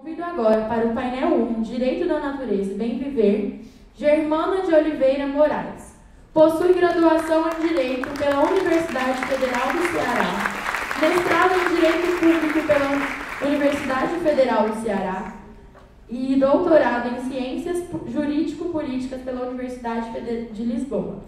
Convido agora para o painel 1, Direito da Natureza e Bem Viver, Germana de Oliveira Moraes. Possui graduação em Direito pela Universidade Federal do Ceará, mestrado em Direito Público pela Universidade Federal do Ceará e doutorado em Ciências Jurídico-Políticas pela Universidade de Lisboa.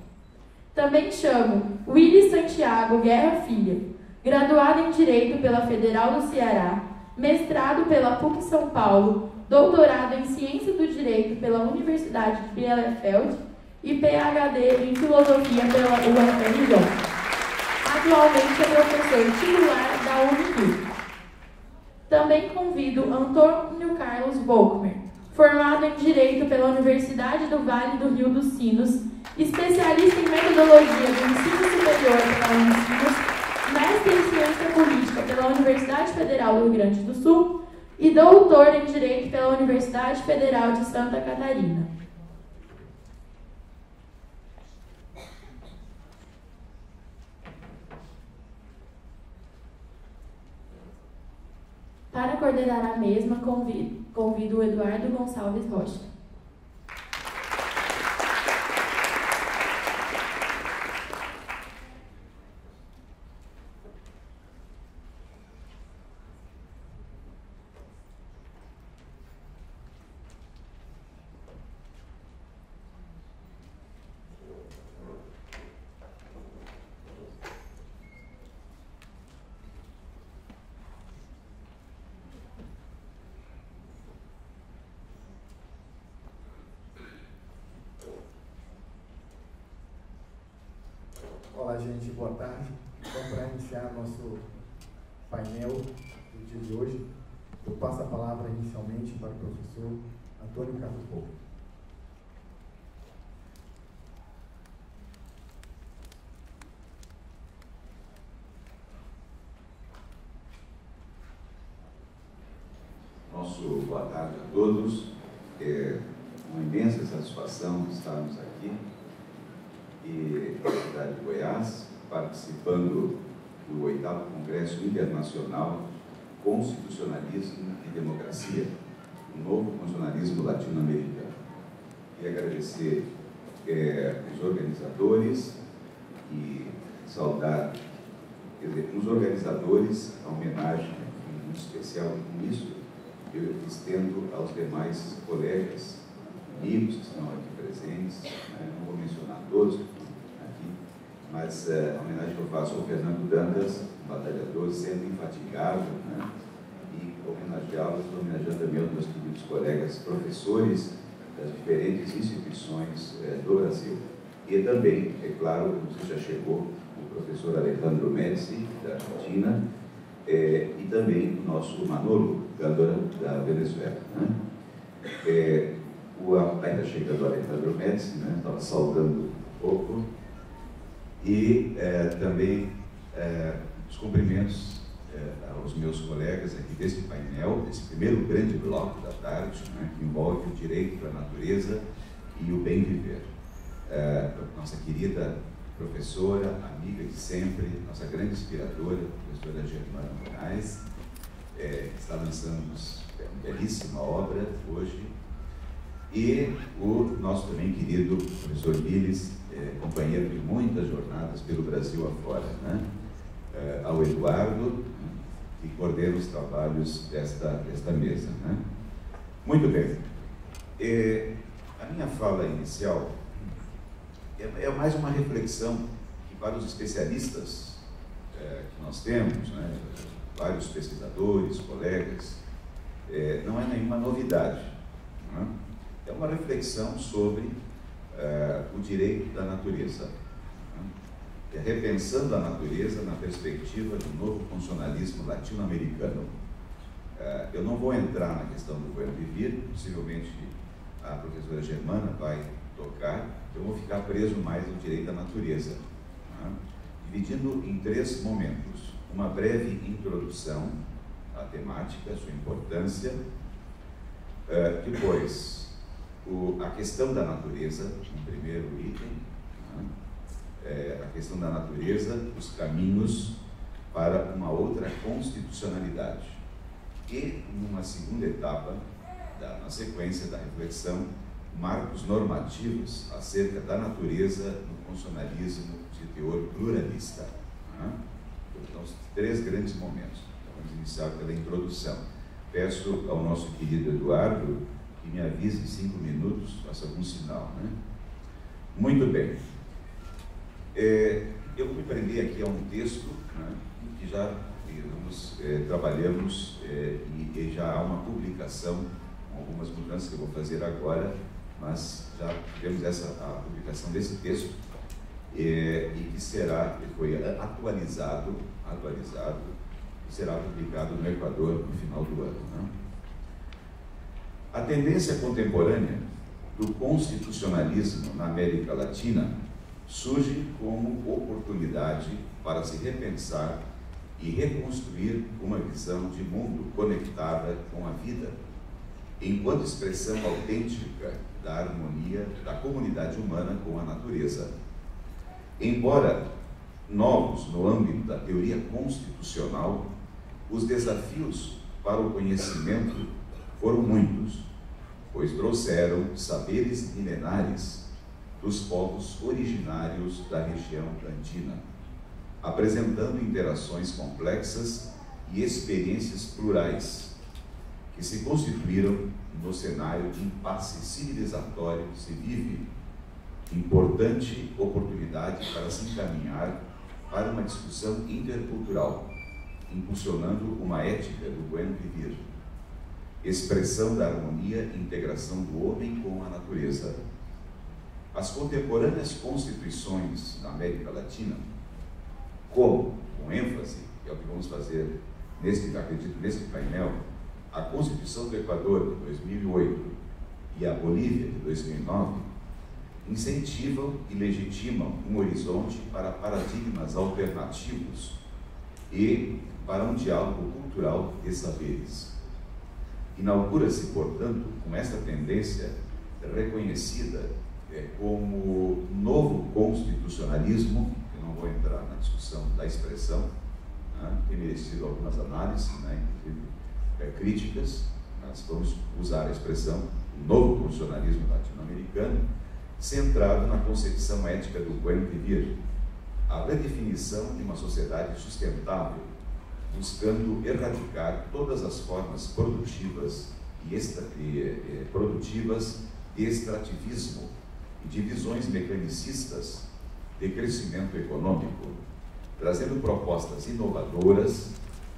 Também chamo Willy Santiago Guerra Filho, graduado em Direito pela Federal do Ceará, mestrado pela PUC São Paulo, doutorado em Ciência do Direito pela Universidade de Bielefeld e PhD em Filosofia pela UFRJ. Atualmente é professor titular da Unirio. Também convido Antônio Carlos Volkmer, formado em Direito pela Universidade do Vale do Rio dos Sinos, especialista em Metodologia do Ensino Superior pela Unicinos, mestre em Ciência Política pela Universidade Federal do Rio Grande do Sul e doutor em Direito pela Universidade Federal de Santa Catarina. Para coordenar a mesma, convido, convido o Eduardo Gonçalves Rocha. Olá, gente, boa tarde. Então, para iniciar nosso painel do dia de hoje, eu passo a palavra inicialmente para o professor Antônio Carlos Pouco. Nosso boa tarde a todos. É uma imensa satisfação estarmos aqui e da cidade de Goiás, participando do oitavo Congresso Internacional Constitucionalismo e Democracia, o novo constitucionalismo latino-americano. E agradecer é, os organizadores e saudar dizer, os organizadores, a homenagem muito especial com isso, eu estendo aos demais colegas, amigos que estão aqui presentes, né? não vou mencionar todos, mas é, a homenagem que eu faço ao Fernando Dantas, batalhador sempre infatigável, né? e homenageá-los, homenageando também aos meus queridos colegas professores das diferentes instituições é, do Brasil. E também, é claro, você já chegou, o professor Alejandro Médici, da Argentina, é, e também o nosso Manolo Gandora, da Venezuela. Né? É, o, ainda chegando o Alejandro Médici, né? estava saudando um pouco, e é, também é, os cumprimentos é, aos meus colegas aqui desse painel, desse primeiro grande bloco da tarde, né, que envolve o direito à natureza e o bem viver. nossa querida professora, amiga de sempre, nossa grande inspiradora, professora Germana Moraes, que está lançando uma belíssima obra hoje, e o nosso também querido professor Billes, é, companheiro de muitas jornadas pelo Brasil afora, né? É, ao Eduardo, que coordena os trabalhos desta, desta mesa. Né? Muito bem. É, a minha fala inicial é, é, mais uma reflexão que para os especialistas é, que nós temos, né, vários pesquisadores, colegas, é, não é nenhuma novidade. Né? É uma reflexão sobre uh, o direito da natureza. Né? repensando a natureza na perspectiva do novo funcionalismo latino-americano. Eu não vou entrar na questão do governo vivir, possivelmente a professora Germana vai tocar, eu vou ficar preso mais no direito da natureza, né? dividindo em três momentos. Uma breve introdução à temática, sua importância, uh, depois o, a questão da natureza, um primeiro item, é, a questão da natureza, os caminhos para uma outra constitucionalidade. e, numa segunda etapa, da, na sequência da reflexão, marcos normativos acerca da natureza do funcionalismo de teor pluralista. Né? Então, três grandes momentos. Vamos iniciar pela introdução. Peço ao nosso querido Eduardo que me avise em cinco minutos, faça algum sinal. Né? Muito bem. É, eu me prendi aqui a um texto né, que já digamos, é, trabalhamos é, e, e, já há uma publicação, algumas mudanças que eu vou fazer agora, mas já tivemos essa, a publicação desse texto é, e que será, que foi atualizado, atualizado, e será publicado no Equador no final do ano. Né? A tendência contemporânea do constitucionalismo na América Latina surge como oportunidade para se repensar e reconstruir uma visão de mundo conectada com a vida, enquanto expressão autêntica da harmonia da comunidade humana com a natureza. Embora novos no âmbito da teoria constitucional, os desafios para o conhecimento foram muitos, pois trouxeram saberes milenares dos povos originários da região andina, apresentando interações complexas e experiências plurais que se constituíram no cenário de impasse civilizatório que se vive, importante oportunidade para se encaminhar para uma discussão intercultural, impulsionando uma ética do buen viver, expressão da harmonia e integração do homem com a natureza. As contemporâneas constituições na América Latina, como, com ênfase, é o que vamos fazer neste, acredito, neste painel, a Constituição do Equador de 2008 e a Bolívia de 2009 incentivam e legitimam um horizonte para paradigmas alternativos e para um diálogo cultural de saberes. Inaugura-se, portanto, com essa tendência reconhecida é, como novo constitucionalismo, eu não vou entrar na discussão da expressão, né, tem merecido algumas análises, né, inclusive é, críticas, nós vamos usar a expressão novo constitucionalismo latino-americano, centrado na concepção ética do buen vivir, a redefinição de uma sociedade sustentável, buscando erradicar todas as formas produtivas e, extra, e, produtivas de extrativismo e de visões mecanicistas de crescimento econômico, trazendo propostas inovadoras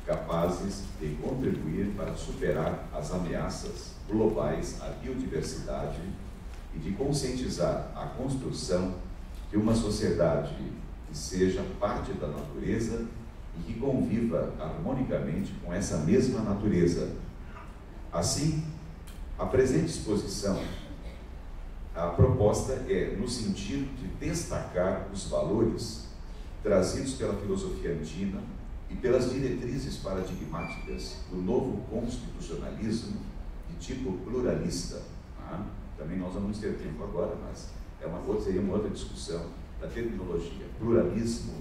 capazes de contribuir para superar as ameaças globais à biodiversidade e de conscientizar a construção de uma sociedade que seja parte da natureza e que conviva harmonicamente com essa mesma natureza. Assim, a presente exposição, a proposta é no sentido de destacar os valores trazidos pela filosofia andina e pelas diretrizes paradigmáticas do novo constitucionalismo de tipo pluralista. Tá? Também nós vamos ter tempo agora, mas é uma outra, seria uma outra discussão da terminologia. Pluralismo,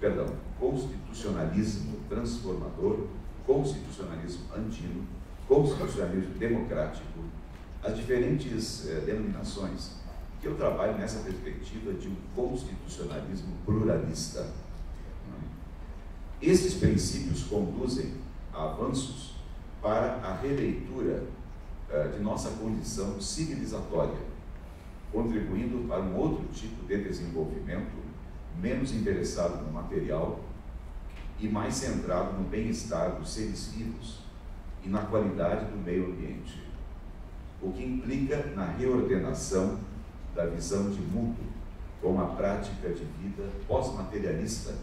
perdão, constitucionalismo transformador, constitucionalismo andino, constitucionalismo democrático, as diferentes eh, denominações que eu trabalho nessa perspectiva de um constitucionalismo pluralista esses princípios conduzem a avanços para a releitura uh, de nossa condição civilizatória, contribuindo para um outro tipo de desenvolvimento menos interessado no material e mais centrado no bem-estar dos seres vivos e na qualidade do meio ambiente, o que implica na reordenação da visão de mundo como a prática de vida pós-materialista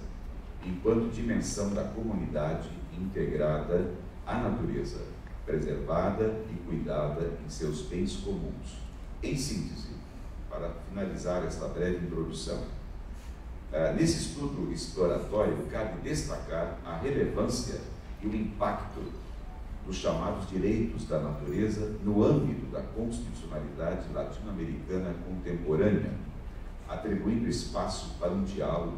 enquanto dimensão da comunidade integrada à natureza, preservada e cuidada em seus bens comuns. Em síntese, para finalizar esta breve introdução, uh, nesse estudo exploratório cabe destacar a relevância e o impacto dos chamados direitos da natureza no âmbito da constitucionalidade latino-americana contemporânea, atribuindo espaço para um diálogo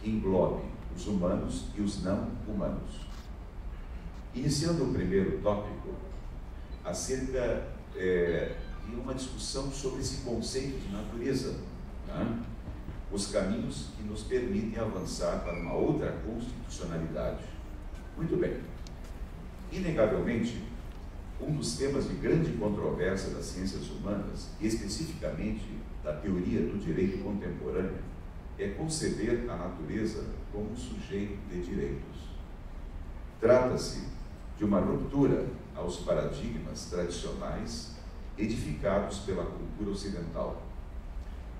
que englobe os humanos e os não humanos. Iniciando o primeiro tópico, acerca é, de uma discussão sobre esse conceito de natureza, né? os caminhos que nos permitem avançar para uma outra constitucionalidade. Muito bem. Inegavelmente, um dos temas de grande controvérsia das ciências humanas, especificamente da teoria do direito contemporâneo, é conceber a natureza como um sujeito de direitos. Trata-se de uma ruptura aos paradigmas tradicionais edificados pela cultura ocidental,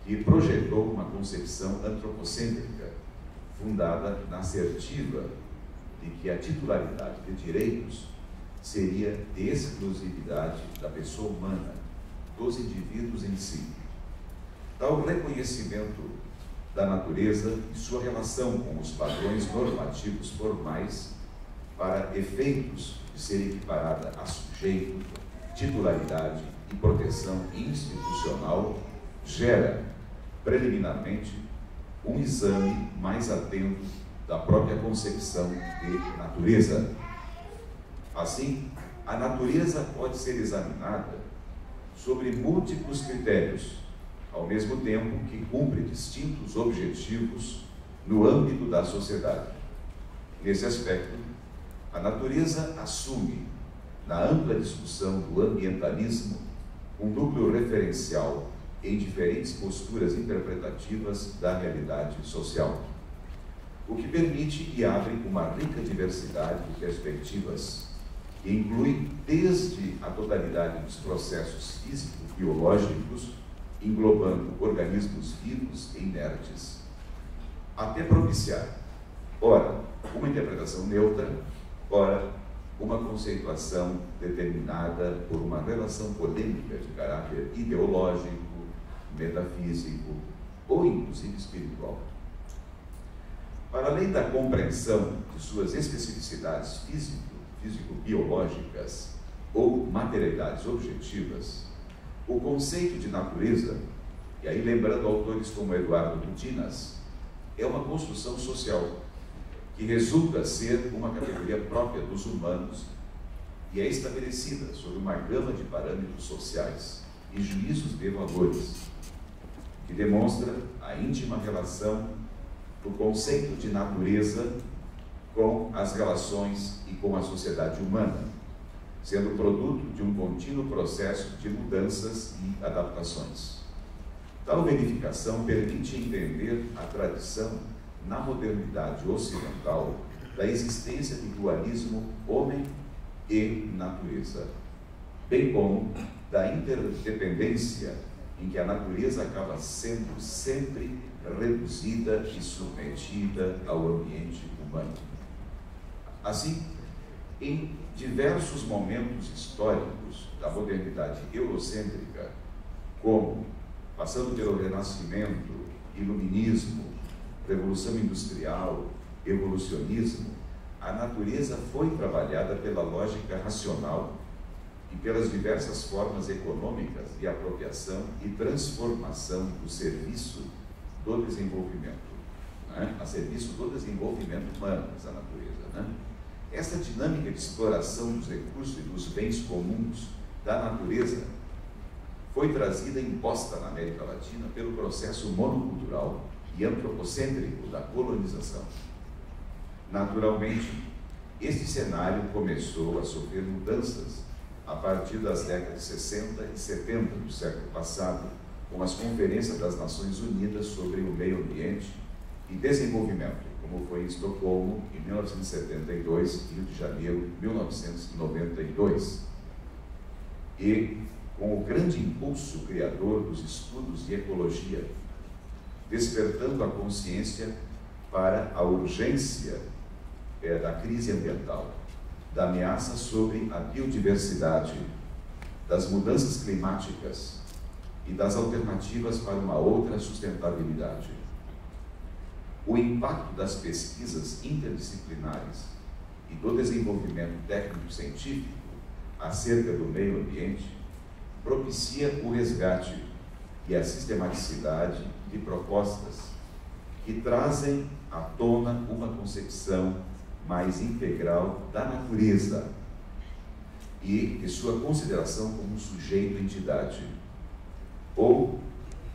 que projetou uma concepção antropocêntrica fundada na assertiva de que a titularidade de direitos seria de exclusividade da pessoa humana, dos indivíduos em si. Tal reconhecimento da natureza e sua relação com os padrões normativos formais para efeitos de ser equiparada a sujeito, titularidade e proteção institucional gera, preliminarmente, um exame mais atento da própria concepção de natureza. Assim, a natureza pode ser examinada sobre múltiplos critérios, ao mesmo tempo que cumpre distintos objetivos no âmbito da sociedade. Nesse aspecto, a natureza assume, na ampla discussão do ambientalismo, um núcleo referencial em diferentes posturas interpretativas da realidade social, o que permite e abre uma rica diversidade de perspectivas, que inclui desde a totalidade dos processos físico-biológicos, englobando organismos vivos e inertes, até propiciar, ora, uma interpretação neutra Ora, uma conceituação determinada por uma relação polêmica de caráter ideológico, metafísico ou inclusive espiritual. Para além da compreensão de suas especificidades físico-biológicas ou materialidades objetivas, o conceito de natureza, e aí lembrando autores como Eduardo Dutinas, é uma construção social que resulta ser uma categoria própria dos humanos e é estabelecida sob uma gama de parâmetros sociais e juízos de valores, que demonstra a íntima relação do conceito de natureza com as relações e com a sociedade humana, sendo produto de um contínuo processo de mudanças e adaptações. Tal verificação permite entender a tradição na modernidade ocidental da existência de dualismo homem e natureza, bem como da interdependência em que a natureza acaba sendo sempre reduzida e submetida ao ambiente humano. Assim, em diversos momentos históricos da modernidade eurocêntrica, como passando pelo Renascimento, Iluminismo, Revolução Industrial, evolucionismo, a natureza foi trabalhada pela lógica racional e pelas diversas formas econômicas de apropriação e transformação do serviço do desenvolvimento, né? a serviço do desenvolvimento humano da natureza. Né? Essa dinâmica de exploração dos recursos e dos bens comuns da natureza foi trazida imposta na América Latina pelo processo monocultural e antropocêntrico da colonização. Naturalmente, este cenário começou a sofrer mudanças a partir das décadas 60 e 70 do século passado, com as conferências das Nações Unidas sobre o meio ambiente e desenvolvimento, como foi em Estocolmo em 1972 e Rio de Janeiro em 1992. E com o grande impulso criador dos estudos de ecologia despertando a consciência para a urgência é, da crise ambiental, da ameaça sobre a biodiversidade, das mudanças climáticas e das alternativas para uma outra sustentabilidade. O impacto das pesquisas interdisciplinares e do desenvolvimento técnico-científico acerca do meio ambiente propicia o resgate e a sistematicidade de propostas que trazem à tona uma concepção mais integral da natureza e de sua consideração como um sujeito entidade. Ou,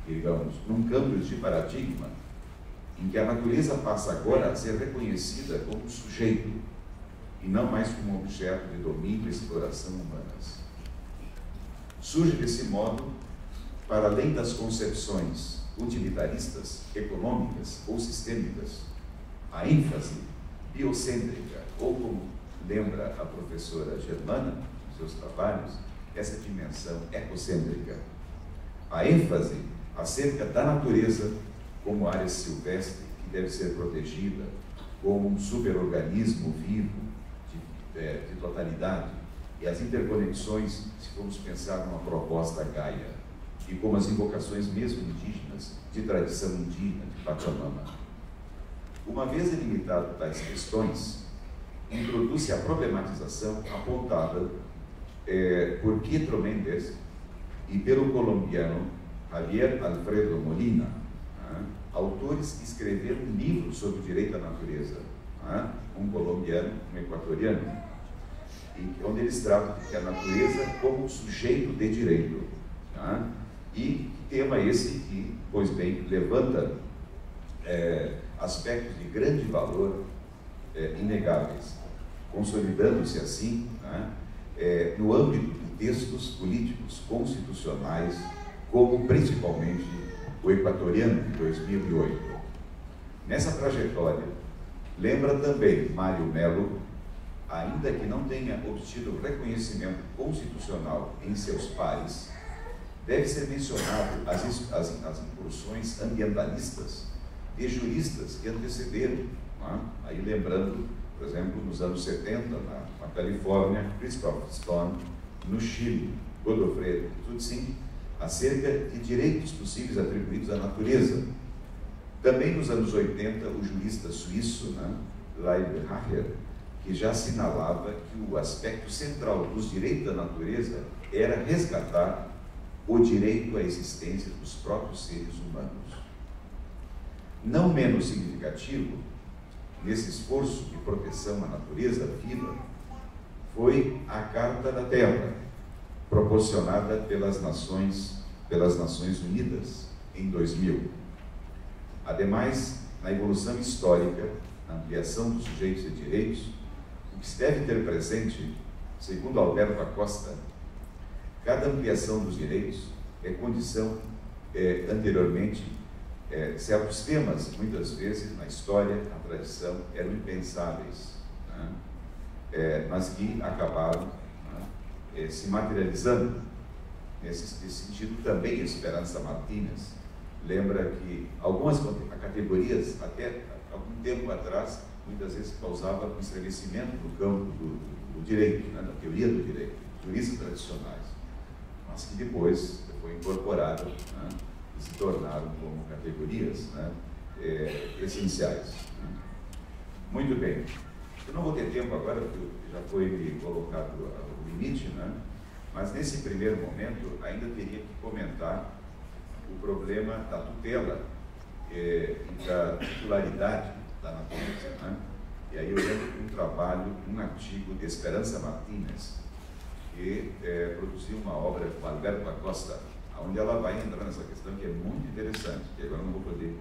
digamos, num câmbio de paradigma, em que a natureza passa agora a ser reconhecida como sujeito e não mais como objeto de domínio e exploração humanas. Surge desse modo, para além das concepções utilitaristas, econômicas ou sistêmicas, a ênfase biocêntrica, ou como lembra a professora Germana, nos seus trabalhos, essa dimensão ecocêntrica. A ênfase acerca da natureza como área silvestre que deve ser protegida, como um superorganismo vivo de, é, de totalidade, e as interconexões, se formos pensar numa proposta Gaia, e como as invocações mesmo indígenas, de tradição indígena, de Pachamama. Uma vez eliminado tais questões, introduz-se a problematização apontada é, por Pietro Mendes e pelo colombiano Javier Alfredo Molina, né, autores que escreveram um livro sobre o direito à natureza, né, um colombiano, um equatoriano, onde eles tratam que a natureza como sujeito de direito. Né, e tema esse que, pois bem, levanta é, aspectos de grande valor é, inegáveis, consolidando-se assim né, é, no âmbito de textos políticos constitucionais, como principalmente o equatoriano de 2008. Nessa trajetória, lembra também Mário Melo, ainda que não tenha obtido reconhecimento constitucional em seus pares, deve ser mencionado as, as, as incursões ambientalistas de juristas que antecederam. É? Aí lembrando, por exemplo, nos anos 70, na, na Califórnia, Christopher Stone, no Chile, Godofredo Tutsin, acerca de direitos possíveis atribuídos à natureza. Também nos anos 80, o jurista suíço, né, Leibhacher, que já assinalava que o aspecto central dos direitos da natureza era resgatar o direito à existência dos próprios seres humanos. Não menos significativo, nesse esforço de proteção à natureza viva, foi a Carta da Terra, proporcionada pelas Nações, pelas Nações Unidas em 2000. Ademais, na evolução histórica, na ampliação dos sujeitos e direitos, o que se deve ter presente, segundo Alberto Acosta, Cada ampliação dos direitos é condição, é, anteriormente, é, certos temas, muitas vezes, na história, na tradição, eram impensáveis, né? é, mas que acabaram é, se materializando. Nesse, sentido, também Esperança Martínez lembra que algumas categorias, até algum tempo atrás, muitas vezes causava um estremecimento no campo do, do, direito, né, da teoria do direito, juristas tradicionais mas que depois foi incorporado né, e se tornaram como categorias né, é, essenciais. Né. Muito bem. Eu não vou ter tempo agora, porque já foi colocado o limite, né? mas nesse primeiro momento ainda teria que comentar o problema da tutela é, e da titularidade da natureza. Né? E aí eu lembro um trabalho, um artigo de Esperança Martínez, que é, produziu uma obra com Alberto Acosta, onde ela vai entrar nessa questão que é muito interessante, que agora não vou poder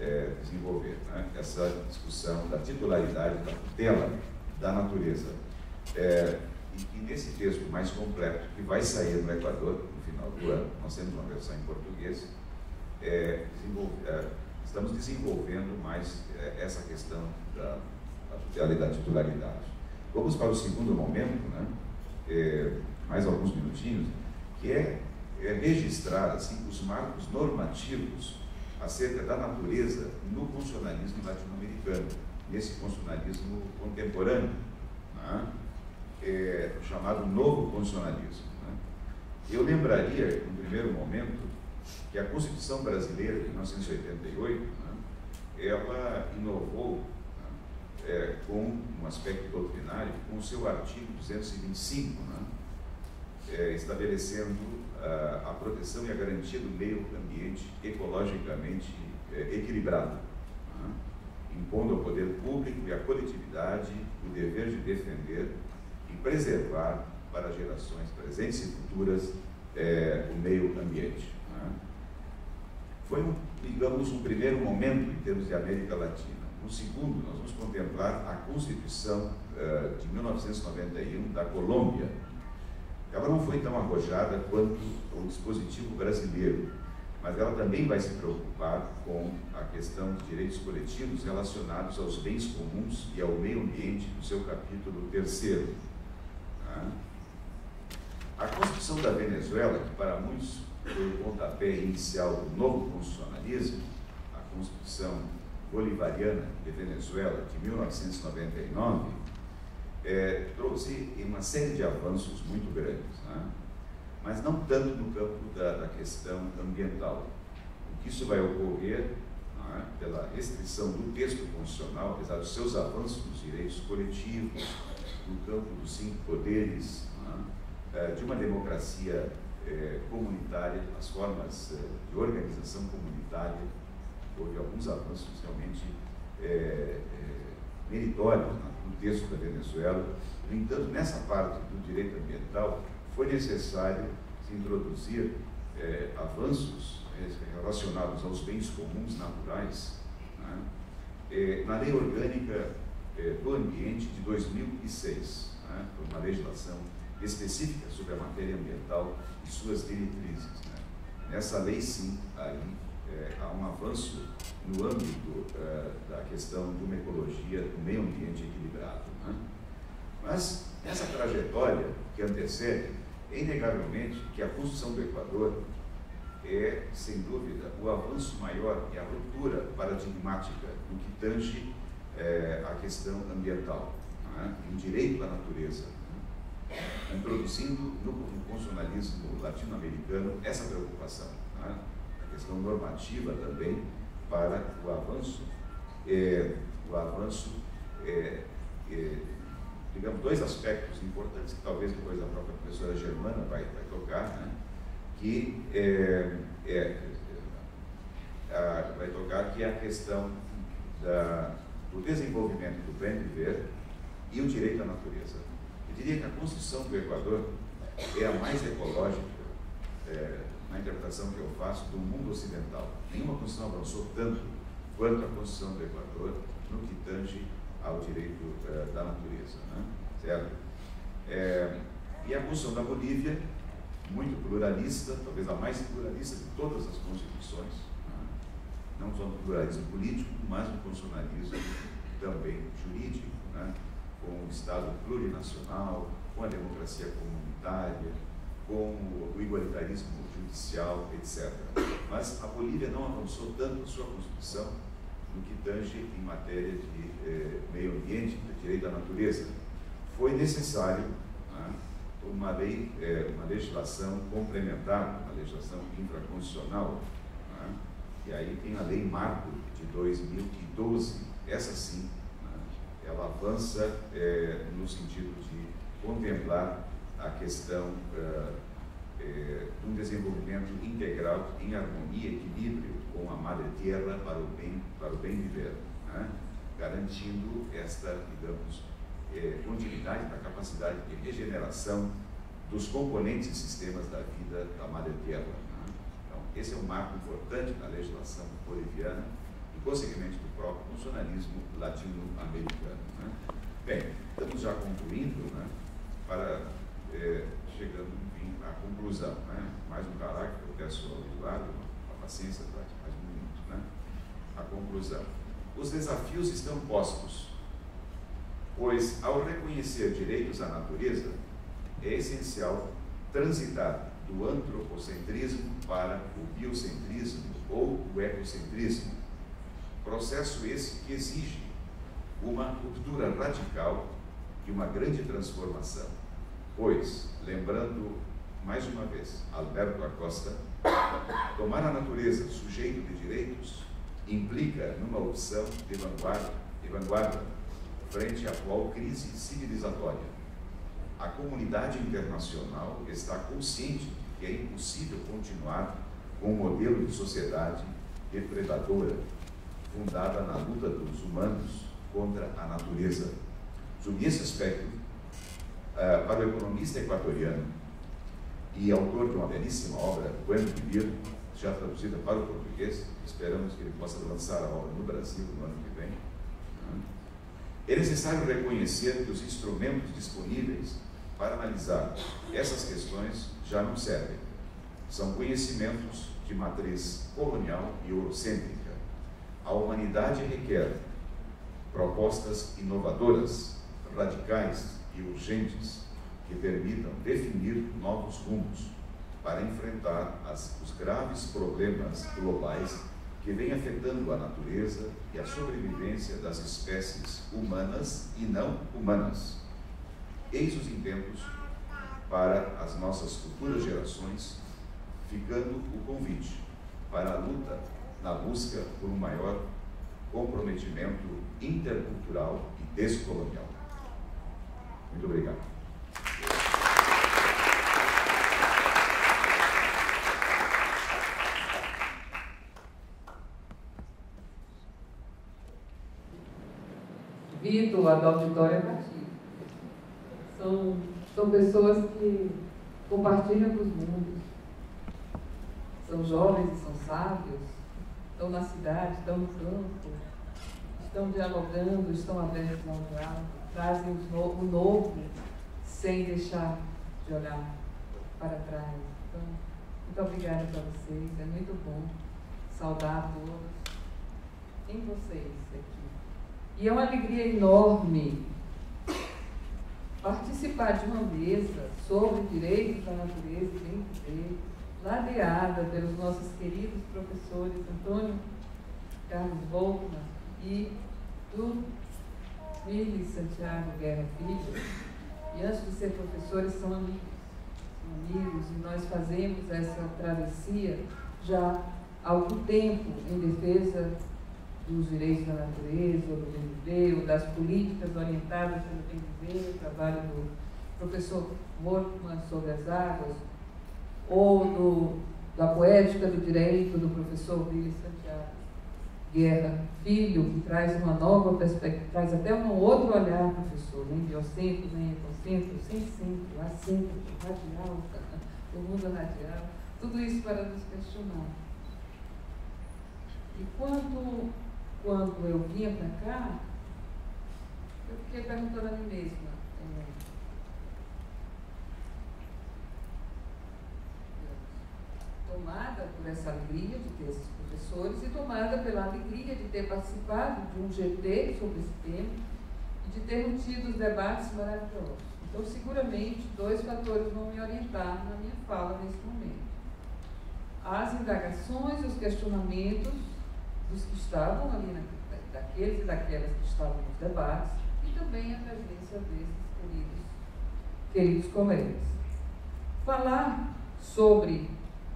é, desenvolver, né? essa discussão da titularidade, da tutela da natureza. É, e, nesse texto mais completo, que vai sair no Equador no final do ano, nós temos uma versão em português, é, é, estamos desenvolvendo mais é, essa questão da, da tutela e da titularidade. Vamos para o segundo momento, né? é, mais alguns minutinhos, que é, é registrar assim, os marcos normativos acerca da natureza no funcionalismo latino-americano, nesse funcionalismo contemporâneo, né? é, chamado novo funcionalismo. Né? Eu lembraria, no primeiro momento, que a Constituição Brasileira de 1988, né, ela inovou é, com um aspecto doutrinário, com o seu artigo 225, né, é, estabelecendo a proteção e a garantia do meio ambiente ecologicamente é, equilibrado. Né. impondo ao poder público e à coletividade o dever de defender e preservar para gerações presentes e futuras é, o meio ambiente. Né? Foi, um, digamos, um primeiro momento em termos de América Latina. No segundo, nós vamos contemplar a Constituição uh, de 1991 da Colômbia. Ela não foi tão arrojada quanto o dispositivo brasileiro, mas ela também vai se preocupar com a questão de direitos coletivos relacionados aos bens comuns e ao meio ambiente, no seu capítulo terceiro. Tá? A Constituição da Venezuela, que para muitos foi o pontapé inicial do novo constitucionalismo, a Constituição Bolivariana de Venezuela, de 1999, é, trouxe uma série de avanços muito grandes. Né? mas não tanto no campo da, da questão ambiental. O que isso vai ocorrer é, pela restrição do texto constitucional, apesar dos seus avanços nos direitos coletivos, no campo dos cinco poderes, é, é, de uma democracia comunitária, as formas de organização comunitária, houve alguns avanços realmente meritórios no texto da Venezuela. No entanto, nessa parte do direito ambiental, foi necessário se introduzir é, avanços é, relacionados aos bens comuns naturais né, é, na Lei Orgânica é, do Ambiente de 2006, né, uma legislação específica sobre a matéria ambiental e suas diretrizes. Né. Nessa lei, sim, aí, é, há um avanço no âmbito é, da questão de uma ecologia, do meio ambiente equilibrado. Né. Mas essa trajetória que antecede é inegavelmente que a construção do Equador é, sem dúvida, o avanço maior e a ruptura paradigmática no que tange é, a questão ambiental, né? o direito à natureza, né? introduzindo no constitucionalismo latino-americano essa preocupação, né? Questão normativa também para o avanço, é, o avanço é, é digamos, dois aspectos importantes que talvez depois a própria professora Germana vai, vai tocar, né? que é, é, a, vai tocar que é a questão da, do desenvolvimento do bem viver e o direito à natureza. Eu diria que a Constituição do Equador é a mais ecológica é, na interpretação que eu faço do mundo ocidental. Nenhuma Constituição avançou tanto quanto a Constituição do Equador no que tange ao direito uh, da natureza. Né? Certo? É, e a Constituição da Bolívia, muito pluralista, talvez a mais pluralista de todas as constituições, né? não só no pluralismo político, mas no constitucionalismo também jurídico, né? com o Estado plurinacional, com a democracia comunitária, com o igualitarismo etc. Mas a Bolívia não avançou tanto na sua Constituição no que tange em matéria de eh, meio ambiente, de direito à natureza. Foi necessário né, uma lei, eh, uma legislação complementar, uma legislação infraconstitucional, né, e aí tem a Lei Marco de 2012. Essa sim, né, ela avança eh, no sentido de contemplar a questão é, um desenvolvimento integral em harmonia equilíbrio com a madre terra para o bem, para o bem viver, né? garantindo esta, digamos, é, continuidade da capacidade de regeneração dos componentes e sistemas da vida da madre terra. Né? Então, esse é um marco importante na legislação boliviana e, consequentemente, do próprio funcionalismo latino-americano. Né? Bem, estamos já concluindo, né? para é, chegando, conclusão. Né? Mais um caráter que eu peço ao Eduardo, a paciência durante mais um minuto. Né? A conclusão. Os desafios estão postos, pois, ao reconhecer direitos à natureza, é essencial transitar do antropocentrismo para o biocentrismo ou o ecocentrismo, processo esse que exige uma ruptura radical e uma grande transformação Pois, lembrando mais uma vez Alberto Acosta, tomar a natureza sujeito de direitos implica numa opção de vanguarda, de vanguarda frente à atual crise civilizatória. A comunidade internacional está consciente de que é impossível continuar com um modelo de sociedade depredadora, fundada na luta dos humanos contra a natureza. Sob esse aspecto, uh, para o economista equatoriano e autor de uma belíssima obra, Bueno Vivir, já traduzida para o português, esperamos que ele possa lançar a obra no Brasil no ano que vem. Né? É necessário reconhecer que os instrumentos disponíveis para analisar essas questões já não servem. São conhecimentos de matriz colonial e eurocêntrica. A humanidade requer propostas inovadoras, radicais e urgentes que permitam definir novos rumos para enfrentar as, os graves problemas globais que vêm afetando a natureza e a sobrevivência das espécies humanas e não humanas. Eis os intentos para as nossas futuras gerações, ficando o convite para a luta na busca por um maior comprometimento intercultural e descolonial. Muito obrigado. Vitor, a da auditória partilha. São, são pessoas que compartilham com os mundos. São jovens e são sábios, estão na cidade, estão no campo, estão dialogando, estão abertos ao diálogo, trazem o novo sem deixar de olhar para trás. Então, muito obrigada para vocês, é muito bom saudar todos em vocês aqui. E é uma alegria enorme participar de uma mesa sobre direitos da natureza e bem ladeada pelos nossos queridos professores Antônio Carlos Volkmann e do Willi Santiago Guerra Filho. E antes de ser professores, são amigos. São amigos e nós fazemos essa travessia já há algum tempo em defesa dos direitos da natureza, do bem viver, das políticas orientadas pelo bem viver, o trabalho do professor Mortman sobre as águas, ou do, da poética do direito do professor Santiago Guerra Filho, que traz uma nova perspectiva, traz até um outro olhar, professor, nem biocentro, nem ecocentro, sem centro, acentro, radial, o mundo radial, tudo isso para nos questionar. E quando quando eu vinha para cá, eu fiquei perguntando a mim mesma. É, tomada por essa alegria de ter esses professores e tomada pela alegria de ter participado de um GT sobre esse tema e de ter tido os debates maravilhosos. Então, seguramente, dois fatores vão me orientar na minha fala nesse momento. As indagações e os questionamentos dos que estavam ali, na, daqueles e daquelas que estavam nos debates, e também a presença desses queridos, queridos colegas. Falar sobre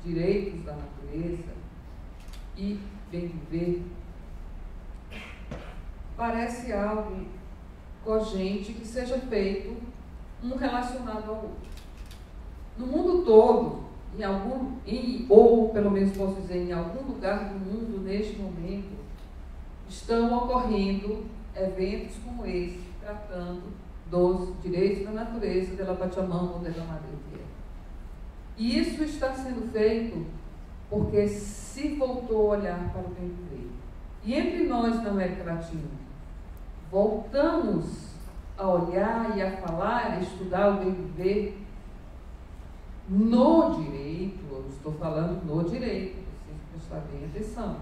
direitos da natureza e viver parece algo cogente que seja feito um relacionado ao outro. No mundo todo, em algum, em, ou pelo menos posso dizer, em algum lugar do mundo neste momento, estão ocorrendo eventos como esse, tratando dos direitos da natureza, da Pachamama da Madre Tierra. E isso está sendo feito porque se voltou a olhar para o bem viver. E entre nós na América Latina, voltamos a olhar e a falar, a estudar o bem viver no direito, eu estou falando no direito, vocês prestarem atenção,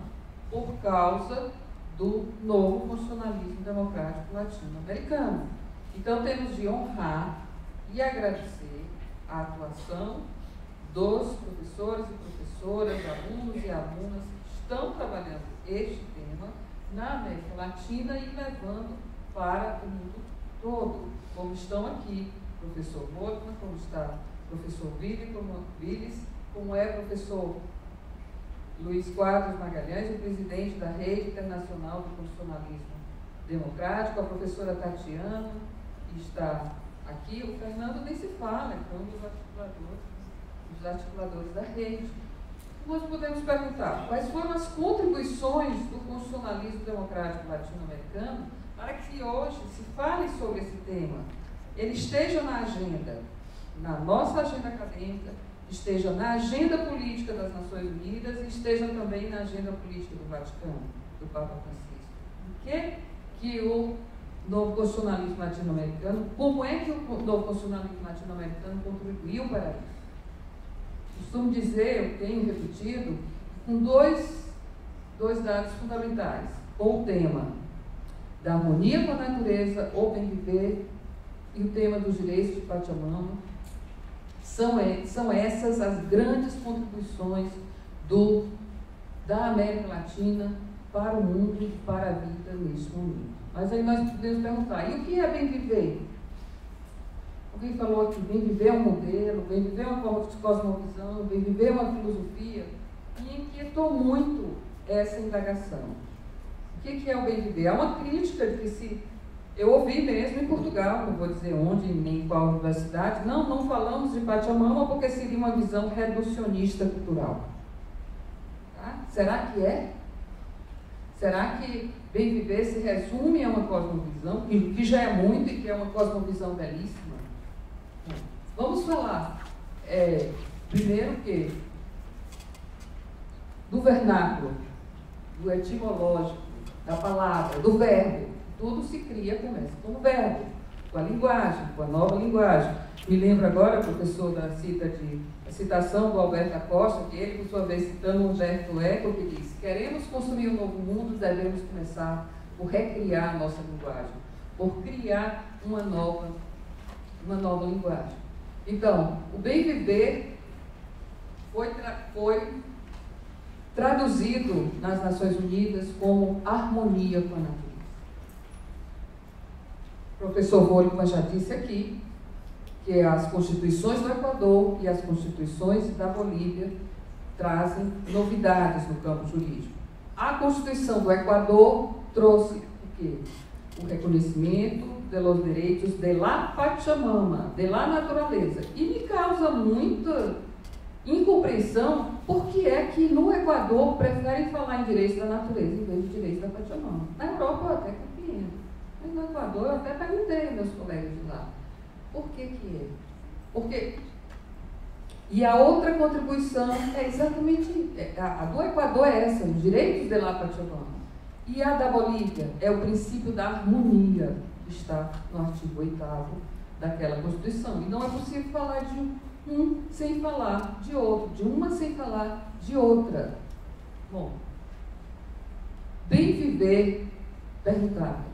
por causa do novo constitucionalismo democrático latino-americano. Então temos de honrar e agradecer a atuação dos professores e professoras, alunos e alunas estão trabalhando este tema na América Latina e levando para o mundo todo, como estão aqui professor Mortman, como está professor Willis, como, Willis, como é professor Luiz Quadros Magalhães, o presidente da Rede Internacional do Constitucionalismo Democrático, a professora Tatiana, que está aqui, o Fernando nem se fala, é um dos articuladores, dos articuladores da rede. Nós podemos perguntar quais foram as contribuições do constitucionalismo democrático latino-americano para que hoje se fale sobre esse tema, ele esteja na agenda, na nossa agenda acadêmica, esteja na agenda política das Nações Unidas e esteja também na agenda política do Vaticano, do Papa Francisco. O que, que o novo constitucionalismo latino-americano, como é que o novo constitucionalismo latino-americano contribuiu para isso? Costumo dizer, eu tenho repetido, com dois, dois dados fundamentais, com o tema da harmonia com a natureza, ou bem viver, e o tema dos direitos de Pachamama, são, são essas as grandes contribuições do, da América Latina para o mundo e para a vida neste momento. Mas aí nós podemos perguntar, e o que é bem viver? Alguém falou que bem viver é um modelo, bem viver é uma cosmovisão, bem viver é uma filosofia, e inquietou muito essa indagação. O que é o bem viver? Há uma crítica de que se eu ouvi mesmo em Portugal, não vou dizer onde, nem em qual universidade, não, não falamos de Pachamama porque seria uma visão reducionista cultural. Tá? Será que é? Será que bem viver se resume a uma cosmovisão, que já é muito e que é uma cosmovisão belíssima? Vamos falar, é, primeiro que do vernáculo, do etimológico, da palavra, do verbo. Tudo se cria, começa com o verbo, com a linguagem, com a nova linguagem. Me lembro agora, professor, da cita de, citação do Alberto Acosta, que ele, por sua vez, citando Humberto Eco, que diz: Queremos construir um novo mundo, devemos começar por recriar a nossa linguagem, por criar uma nova, uma nova linguagem. Então, o bem viver foi, foi traduzido nas Nações Unidas como harmonia com a natureza. O professor Roliman já disse aqui que as constituições do Equador e as constituições da Bolívia trazem novidades no campo jurídico. A Constituição do Equador trouxe o quê? O reconhecimento dos direitos de la Pachamama, de la natureza. E me causa muita incompreensão por que é que no Equador preferem falar em direitos da natureza em vez de direitos da Pachamama. Na Europa eu até compreendo. Mas no Equador, eu até perguntei meus colegas de lá, por que que é? Porque e a outra contribuição é exatamente, é, a, do Equador é essa, os direitos de La Pachamama. E a da Bolívia é o princípio da harmonia, está no artigo 8 daquela Constituição. E não é possível falar de um, sem falar de outro, de uma sem falar de outra. Bom, bem viver, perguntava,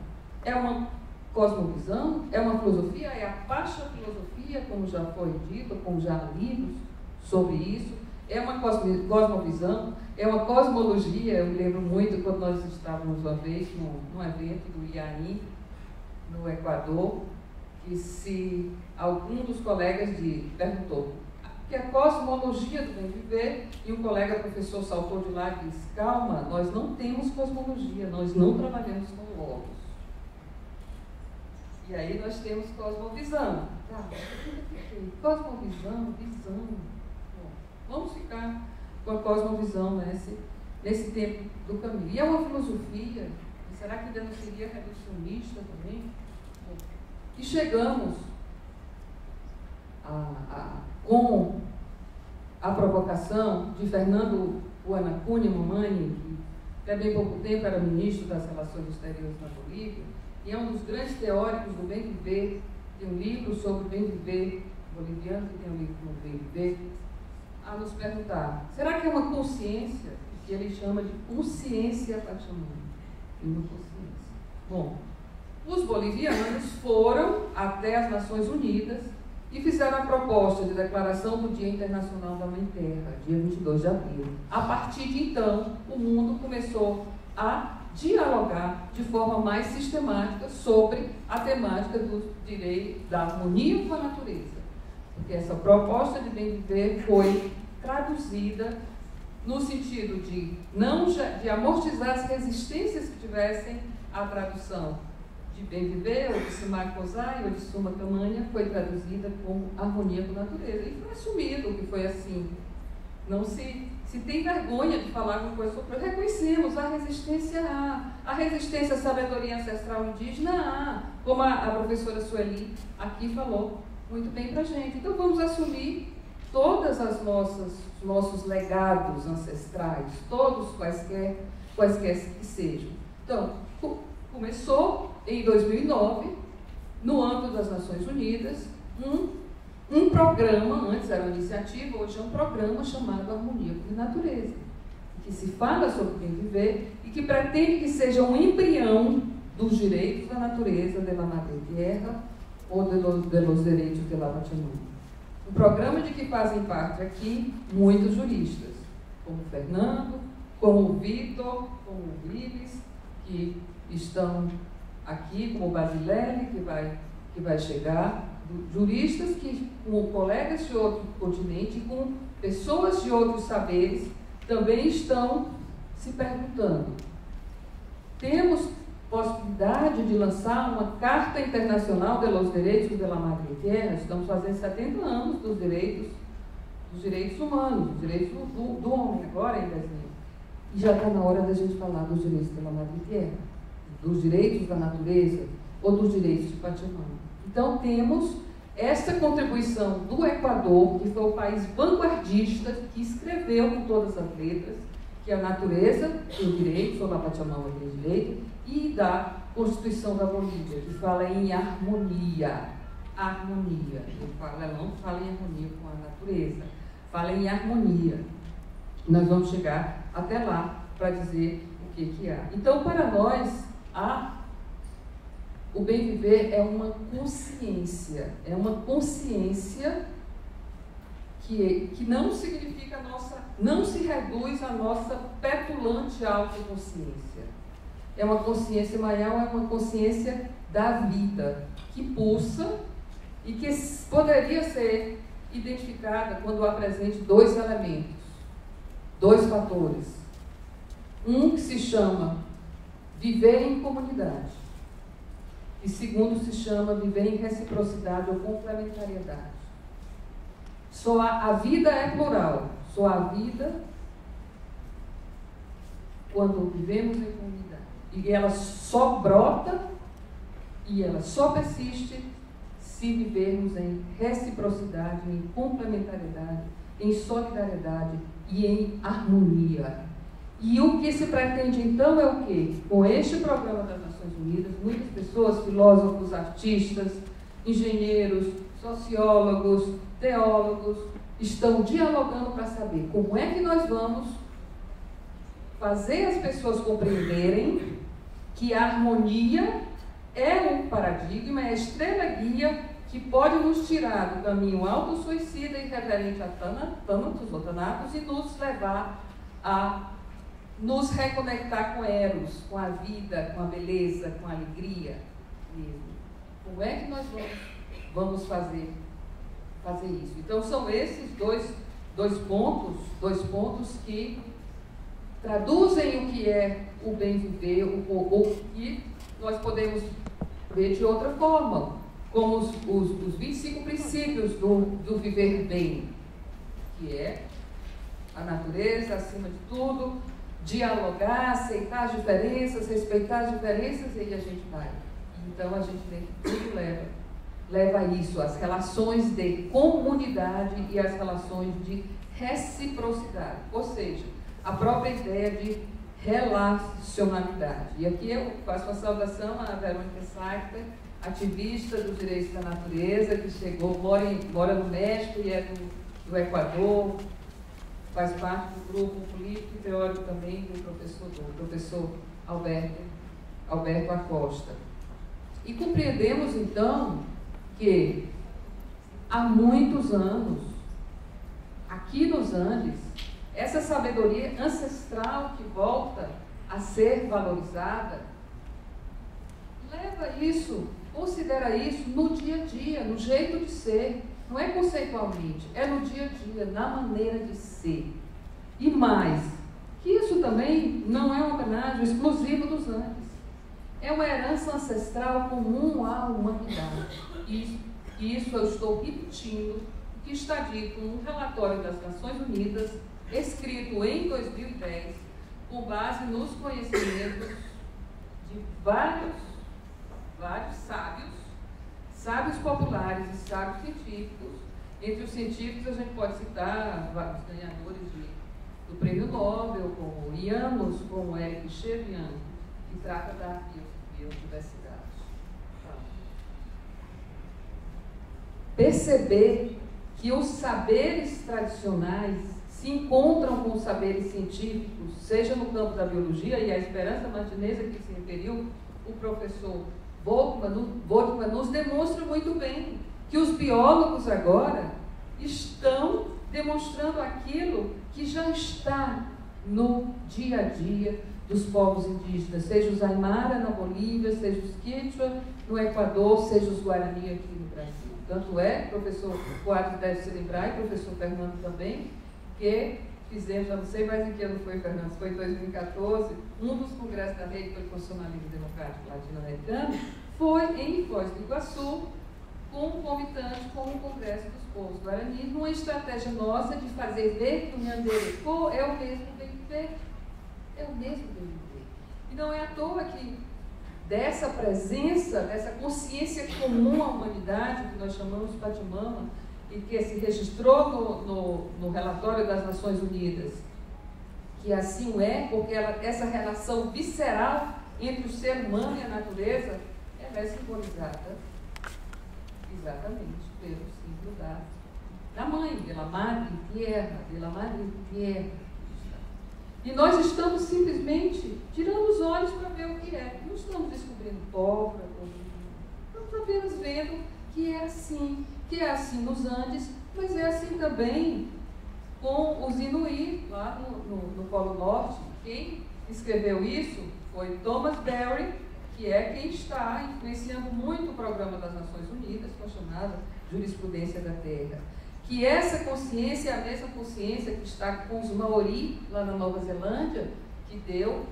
é uma cosmovisão? É uma filosofia? É a Pacha filosofia, como já foi dito, como já há livros sobre isso? É uma cosmovisão? É uma cosmologia? Eu me lembro muito quando nós estávamos uma vez num, num evento do IANI, no Equador, que se algum dos colegas de, perguntou que a cosmologia do bem viver, e um colega professor saltou de lá e disse, calma, nós não temos cosmologia, nós não trabalhamos com logos. E aí nós temos cosmovisão. Tá, cosmovisão, visão. Bom, vamos ficar com a cosmovisão nesse, nesse tempo do caminho. E é uma filosofia, será que ainda não seria reducionista também? E chegamos a, a, com a provocação de Fernando Guanacuni Mamani, que até bem pouco tempo era ministro das Relações Exteriores na Bolívia, e é um dos grandes teóricos do bem viver, tem um livro sobre o bem viver boliviano, que tem um livro sobre o bem viver, a nos perguntar, será que é uma consciência, que ele chama de consciência pachamama? Uma consciência. Bom, os bolivianos foram até as Nações Unidas e fizeram a proposta de declaração do Dia Internacional da Mãe Terra, dia 22 de abril. A partir de então, o mundo começou a dialogar de forma mais sistemática sobre a temática do direito da harmonia com a natureza. Porque essa proposta de bem viver foi traduzida no sentido de não de amortizar as resistências que tivessem à tradução de bem viver, ou de Sumar Kozai, ou de Suma Camanha, foi traduzida como harmonia com a natureza. E foi assumido que foi assim. Não se se tem vergonha de falar alguma coisa sobre reconhecemos a resistência há, a resistência à sabedoria ancestral indígena há, como a, a professora Sueli aqui falou muito bem para gente. Então vamos assumir todas as nossas nossos legados ancestrais, todos quaisquer, quaisquer que sejam. Então, começou em 2009, no âmbito das Nações Unidas, um, um programa, antes era uma iniciativa, hoje é um programa chamado Harmonia com a Natureza, que se fala sobre quem viver e que pretende que seja um embrião dos direitos da natureza, de la madre tierra ou de los, de los direitos de la Pachamama. Um programa de que fazem parte aqui muitos juristas, como o Fernando, como o Vitor, como o Vives, que estão aqui, como Basilele, que vai, que vai chegar, juristas que, com colegas de outro continente, com pessoas de outros saberes, também estão se perguntando. Temos possibilidade de lançar uma Carta Internacional de Direitos de la Madre Tierra. Estamos fazendo 70 anos dos direitos, dos direitos humanos, dos direitos do, do homem, agora em dezembro. E já está na hora da gente falar dos direitos da Madre Tierra, dos direitos da natureza ou dos direitos de patrimônio. Então temos essa contribuição do Equador, que foi o país vanguardista que escreveu com todas as letras que a natureza tem direitos, ou na Pachamama tem direito, e da Constituição da Bolívia, que fala em harmonia. Harmonia. Ela não fala em harmonia com a natureza, fala em harmonia. Nós vamos chegar até lá para dizer o que, que há. Então, para nós, a, o bem viver é uma consciência, é uma consciência que, que não significa nossa, não se reduz à nossa petulante autoconsciência é uma consciência maior, é uma consciência da vida, que pulsa e que poderia ser identificada quando apresente dois elementos, dois fatores. Um que se chama viver em comunidade, e segundo se chama viver em reciprocidade ou complementariedade. Só a, a vida é plural, só a vida quando vivemos em comunidade e ela só brota e ela só persiste se vivermos em reciprocidade, em complementariedade, em solidariedade e em harmonia. E o que se pretende então é o quê? Com este programa das Nações Unidas, muitas pessoas, filósofos, artistas, engenheiros, sociólogos, teólogos, estão dialogando para saber como é que nós vamos fazer as pessoas compreenderem que a harmonia é um paradigma, é a estrela guia que pode nos tirar do caminho auto-suicida e reverente a tânatos ou tanatos e nos levar a nos reconectar com Eros, com a vida, com a beleza, com a alegria mesmo. Como é que nós vamos, vamos fazer, fazer isso? Então são esses dois, dois pontos, dois pontos que traduzem o que é o bem viver, o, o, que nós podemos ver de outra forma, como os, os, os 25 princípios do, do viver bem, que é a natureza acima de tudo, dialogar, aceitar as diferenças, respeitar as diferenças e a gente vai. Então a gente tem tudo leva, leva a isso, as relações de comunidade e as relações de reciprocidade. Ou seja, a própria ideia de relacionalidade. E aqui eu faço uma saudação à Verônica Sartre, ativista dos direitos da natureza, que chegou, mora, em, mora no México e é do, do Equador, faz parte do grupo político e teórico também do professor, do professor Alberto, Alberto Acosta. E compreendemos então que há muitos anos, aqui nos Andes, essa sabedoria ancestral que volta a ser valorizada, leva isso, considera isso no dia a dia, no jeito de ser. Não é conceitualmente, é no dia a dia, na maneira de ser. E mais, que isso também não é uma homenagem exclusiva dos Andes. É uma herança ancestral comum à humanidade. Isso, isso eu estou repetindo o que está dito no relatório das Nações Unidas escrito em 2010, com base nos conhecimentos de vários, vários sábios, sábios populares e sábios científicos. Entre os científicos, a gente pode citar vários ganhadores de, do prêmio Nobel, como Janos, como Eric Chevian, que trata da biodiversidade. Perceber que os saberes tradicionais se encontram com os saberes científicos, seja no campo da biologia, e a Esperança Martinez, que se referiu, o professor Volkmann, nos demonstra muito bem que os biólogos agora estão demonstrando aquilo que já está no dia a dia dos povos indígenas, seja os Aymara na Bolívia, seja os Quechua no Equador, seja os Guarani aqui no Brasil. Tanto é, professor Quadro deve se lembrar, e professor Fernando também, que fizemos, já não sei mais em que ano foi, Fernando, foi em 2014, um dos congressos da Rede pelo Constitucionalismo Democrático Latino-Americano foi em Foz do Iguaçu, com convitante com o Congresso dos Povos Guaranis, numa estratégia nossa de fazer ver que o Nhanderecô é o mesmo BNP. É o mesmo BNP. E não é à toa que dessa presença, dessa consciência comum à humanidade, que nós chamamos de Patimama, e que se registrou no, no, no relatório das Nações Unidas, que assim é, porque ela, essa relação visceral entre o ser humano e a natureza, ela é simbolizada exatamente pelo símbolo da, da mãe, pela madre terra, pela madre terra. E nós estamos simplesmente tirando os olhos para ver o que é. Não estamos descobrindo pólvora, estamos apenas vendo que é assim que é assim nos Andes, mas é assim também com os Inuit, lá no, no, no Polo Norte. Quem escreveu isso foi Thomas Berry, que é quem está influenciando muito o programa das Nações Unidas, com a chamada Jurisprudência da Terra. Que essa consciência é a mesma consciência que está com os Maori, lá na Nova Zelândia, que deu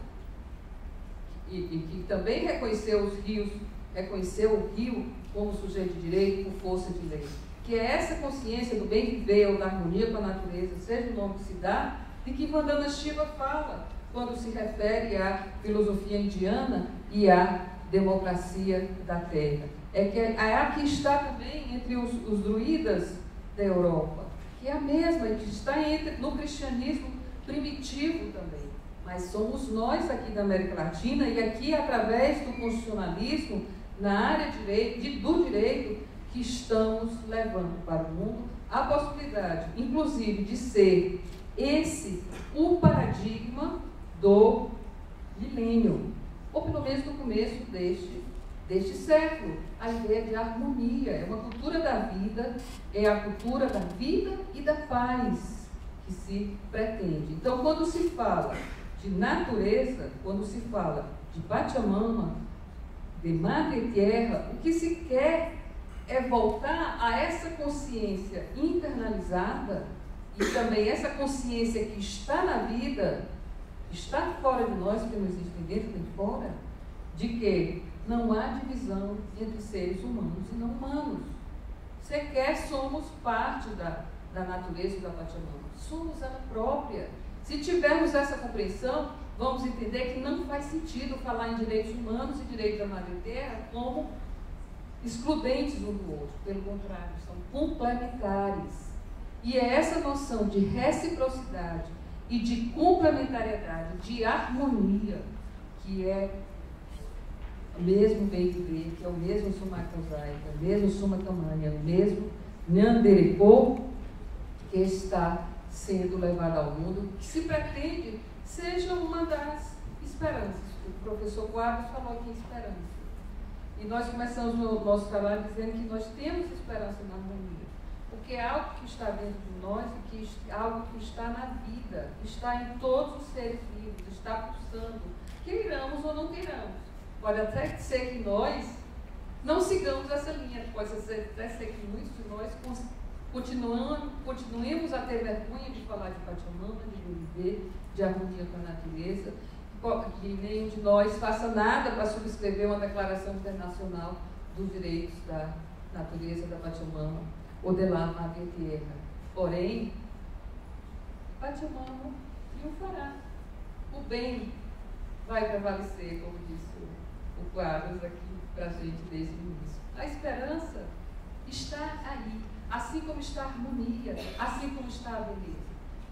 e, e que também reconheceu os rios, reconheceu o rio como sujeito de direito, por força de lei. Que é essa consciência do bem viver ou da harmonia com a natureza, seja o nome que se dá, de que Vandana Shiva fala quando se refere à filosofia indiana e à democracia da terra. É que é a que está também entre os, os druidas da Europa, que é a mesma, que está entre, no cristianismo primitivo também. Mas somos nós aqui da América Latina e aqui, através do constitucionalismo, na área de, do direito que estamos levando para o mundo a possibilidade, inclusive, de ser esse o paradigma do milênio, ou pelo menos no começo deste, deste século. A ideia de harmonia, é uma cultura da vida, é a cultura da vida e da paz que se pretende. Então, quando se fala de natureza, quando se fala de Pachamama, de Madre Terra, o que se quer é voltar a essa consciência internalizada e também essa consciência que está na vida, está fora de nós, que não existe dentro nem fora, de que não há divisão entre seres humanos e não humanos. Sequer somos parte da, da natureza da Pachamama. Somos ela própria. Se tivermos essa compreensão, vamos entender que não faz sentido falar em direitos humanos e direitos da Madre Terra como excludentes um do outro. Pelo contrário, são complementares. E é essa noção de reciprocidade e de complementariedade, de harmonia, que é o mesmo bem viver, que é o mesmo que é o mesmo Sumakamani, é o mesmo Nyanderepo, que está sendo levado ao mundo, que se pretende seja uma das esperanças. O professor Quadros falou aqui esperança. E nós começamos o nosso trabalho dizendo que nós temos esperança na harmonia. Porque é algo que está dentro de nós e que é algo que está na vida, está em todos os seres vivos, está pulsando, queiramos ou não queiramos. Pode até ser que nós não sigamos essa linha, pode até ser que muitos de nós continuando, continuemos a ter vergonha de falar de Pachamama, de viver, de harmonia com a natureza, que nenhum de nós faça nada para subscrever uma declaração internacional dos direitos da natureza da Pachamama ou de lá Madre Terra. Porém, Pachamama triunfará. O bem vai prevalecer, como disse o Quadros aqui para a gente desde o início. A esperança está aí, assim como está a harmonia, assim como está a beleza.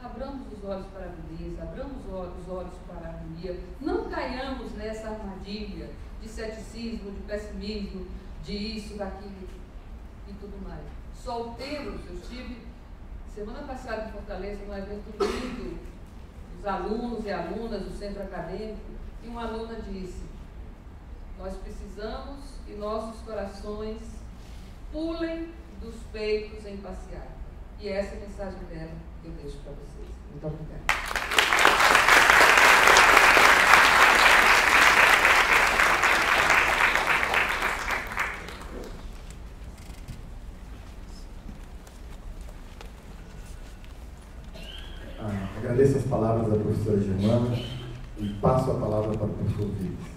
Abramos os olhos para a beleza, abramos os olhos para a harmonia. Não caiamos nessa armadilha de ceticismo, de pessimismo, de isso, daquilo e tudo mais. Solteiros, eu estive semana passada em Fortaleza num evento lindo, os alunos e alunas do centro acadêmico, e uma aluna disse: Nós precisamos que nossos corações pulem dos peitos em passear. E essa é a mensagem dela eu deixo para vocês. Muito obrigada. Ah, agradeço as palavras da professora Germana e passo a palavra para o professor Vives.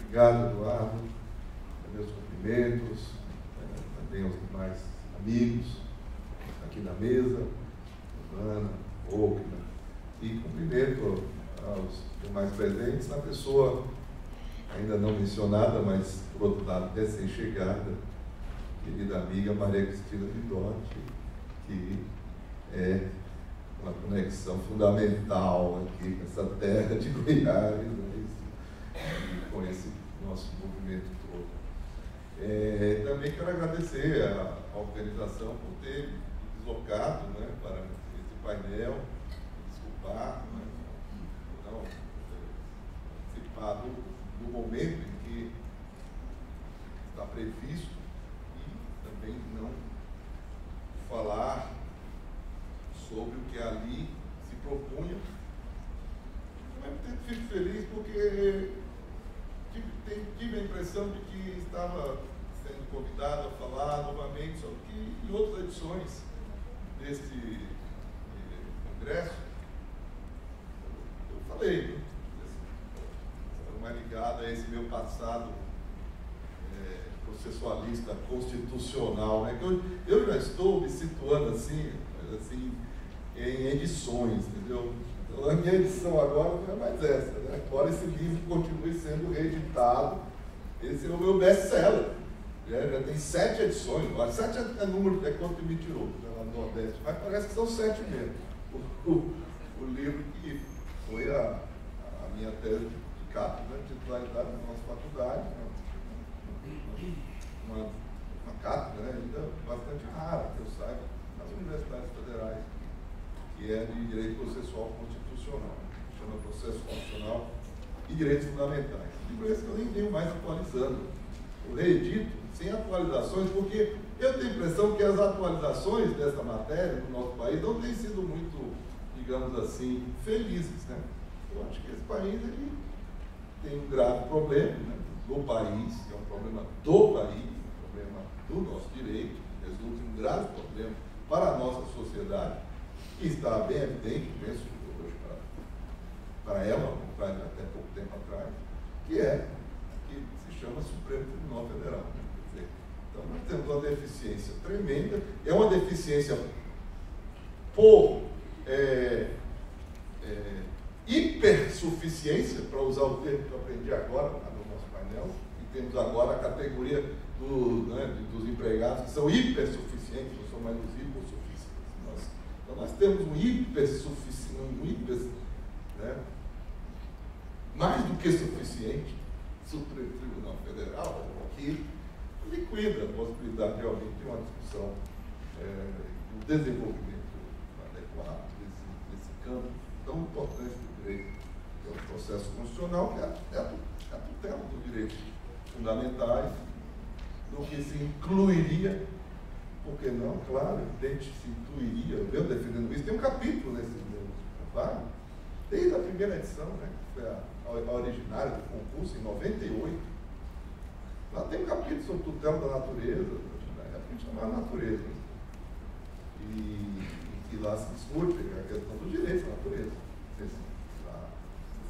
Obrigado, Eduardo. Meus cumprimentos, eh, também aos demais amigos aqui na mesa, Ana, Ogna, e cumprimento aos demais presentes, na pessoa ainda não mencionada, mas por outro lado recém-chegada, querida amiga Maria Cristina Vidotti, que é uma conexão fundamental aqui com essa terra de Goiás, né, e com esse nosso movimento todo. É, também quero agradecer a, a organização por ter deslocado né, para painel, desculpar, não é, participar do, do momento em que está previsto e também não falar sobre o que ali se propunha. Tempo fico feliz porque tive, tive, a impressão de que estava sendo convidado a falar novamente sobre que em outras edições deste congresso eu falei, né? mais ligado a esse meu passado é, processualista constitucional, né? Eu, eu já estou me situando assim, assim em edições, entendeu? Então, a minha edição agora não é mais essa, né? Embora esse livro continue sendo reeditado, esse é o meu best-seller. Já, já tem sete edições, agora sete é, é número, é quanto me tirou né, lá no Nordeste, mas parece que são sete mesmo. O, livro que foi a, a minha tese de cátedra, de titularidade da nossa faculdade, né? uma, uma cátedra né, ainda bastante rara, que eu saiba, nas universidades federais que é de direito processual constitucional, chama processo constitucional e direitos fundamentais. E esse que eu nem venho mais atualizando. Eu reedito sem atualizações, porque eu tenho a impressão que as atualizações dessa matéria no nosso país não têm sido muito, digamos assim, felizes. Né? Eu acho que esse país ele tem um grave problema né, do país, que é um problema do país, um problema do nosso direito, resulta em um grave problema para a nossa sociedade que está bem evidente, penso hoje para, para ela, ao até pouco tempo atrás, que é que se chama Supremo Tribunal Federal. Né? Então nós temos uma deficiência tremenda, é uma deficiência por é, é, hipersuficiência, para usar o termo que eu aprendi agora no nosso painel, e temos agora a categoria do, né, dos empregados que são hipersuficientes, não são mais os hipossuficientes. Então nós temos um hipersuficiente, um hiper, né, mais do que suficiente, Supremo Tribunal Federal, que liquida a possibilidade de alguém ter uma discussão é, desenvolvimento adequado campo tão importante do direito, que é o processo constitucional, que é, é a, é a tutela dos direitos fundamentais, do que se incluiria por que não? Claro, evidente, se intuiria, eu defendendo isso. Tem um capítulo nesse meu trabalho, desde a primeira edição, né, que foi a, a, originária do concurso, em 98. Lá tem um capítulo sobre tutela da natureza, a gente chama natureza. E, lá se discute é a questão do direito à natureza. Tá,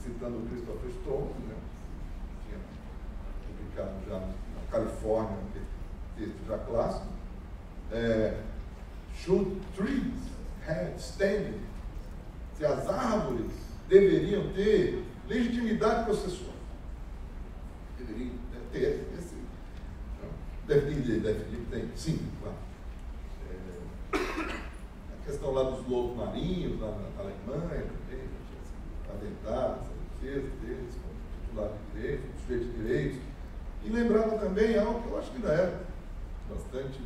citando o Christopher Stone, né? tinha publicado já na Califórnia um texto já clássico. É, Should trees have standing? Se as árvores deveriam ter legitimidade processual. Deveriam né, ter, esse. Então, deve, deve, deve, tem, sim, claro. É, questão lá dos lobos marinhos, lá na Alemanha, também, adentar essa defesa deles, como titular de direitos, sujeito de direitos. E lembrava também algo que eu acho que ainda é bastante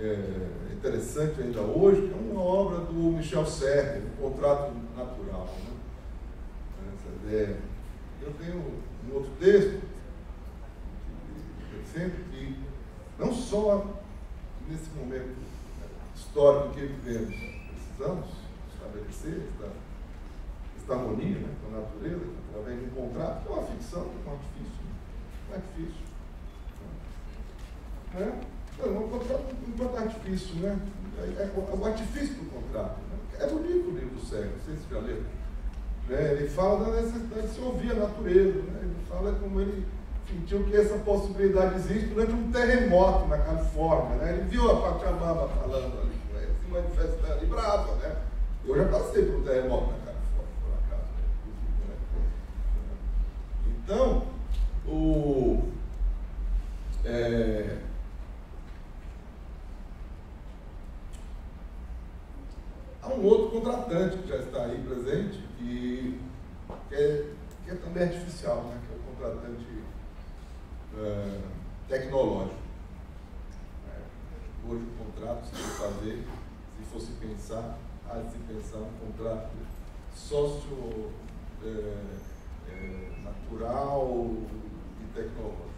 é, interessante ainda hoje, que é uma obra do Michel Serre, o Contrato Natural. Né? Essa ideia. Eu tenho um outro texto, sempre que não só nesse momento histórico que vivemos, precisamos estabelecer esta, esta harmonia né, com a natureza, através de um contrato, que é uma ficção, que é difícil. Não é difícil. Né? Não, um contrato, um contrato artifício, né? É, é, o artifício do contrato. Né? É bonito o livro do Sérgio, não sei se já leram. Né? Ele fala da necessidade de se ouvir a natureza. Né? Ele fala como ele sentiu que essa possibilidade existe durante um terremoto na Califórnia. Né? Ele viu a Pachamama falando ali manifestando, e brava. Né? Eu já passei por um terremoto na Califórnia, por acaso. Né? Então, o. É, Há um outro contratante que já está aí presente, que, que, é, que é também artificial, né? que é o contratante uh, tecnológico. É, hoje o contrato se fazer, se fosse pensar, há de se pensar um contrato sócio é, é, natural e tecnológico.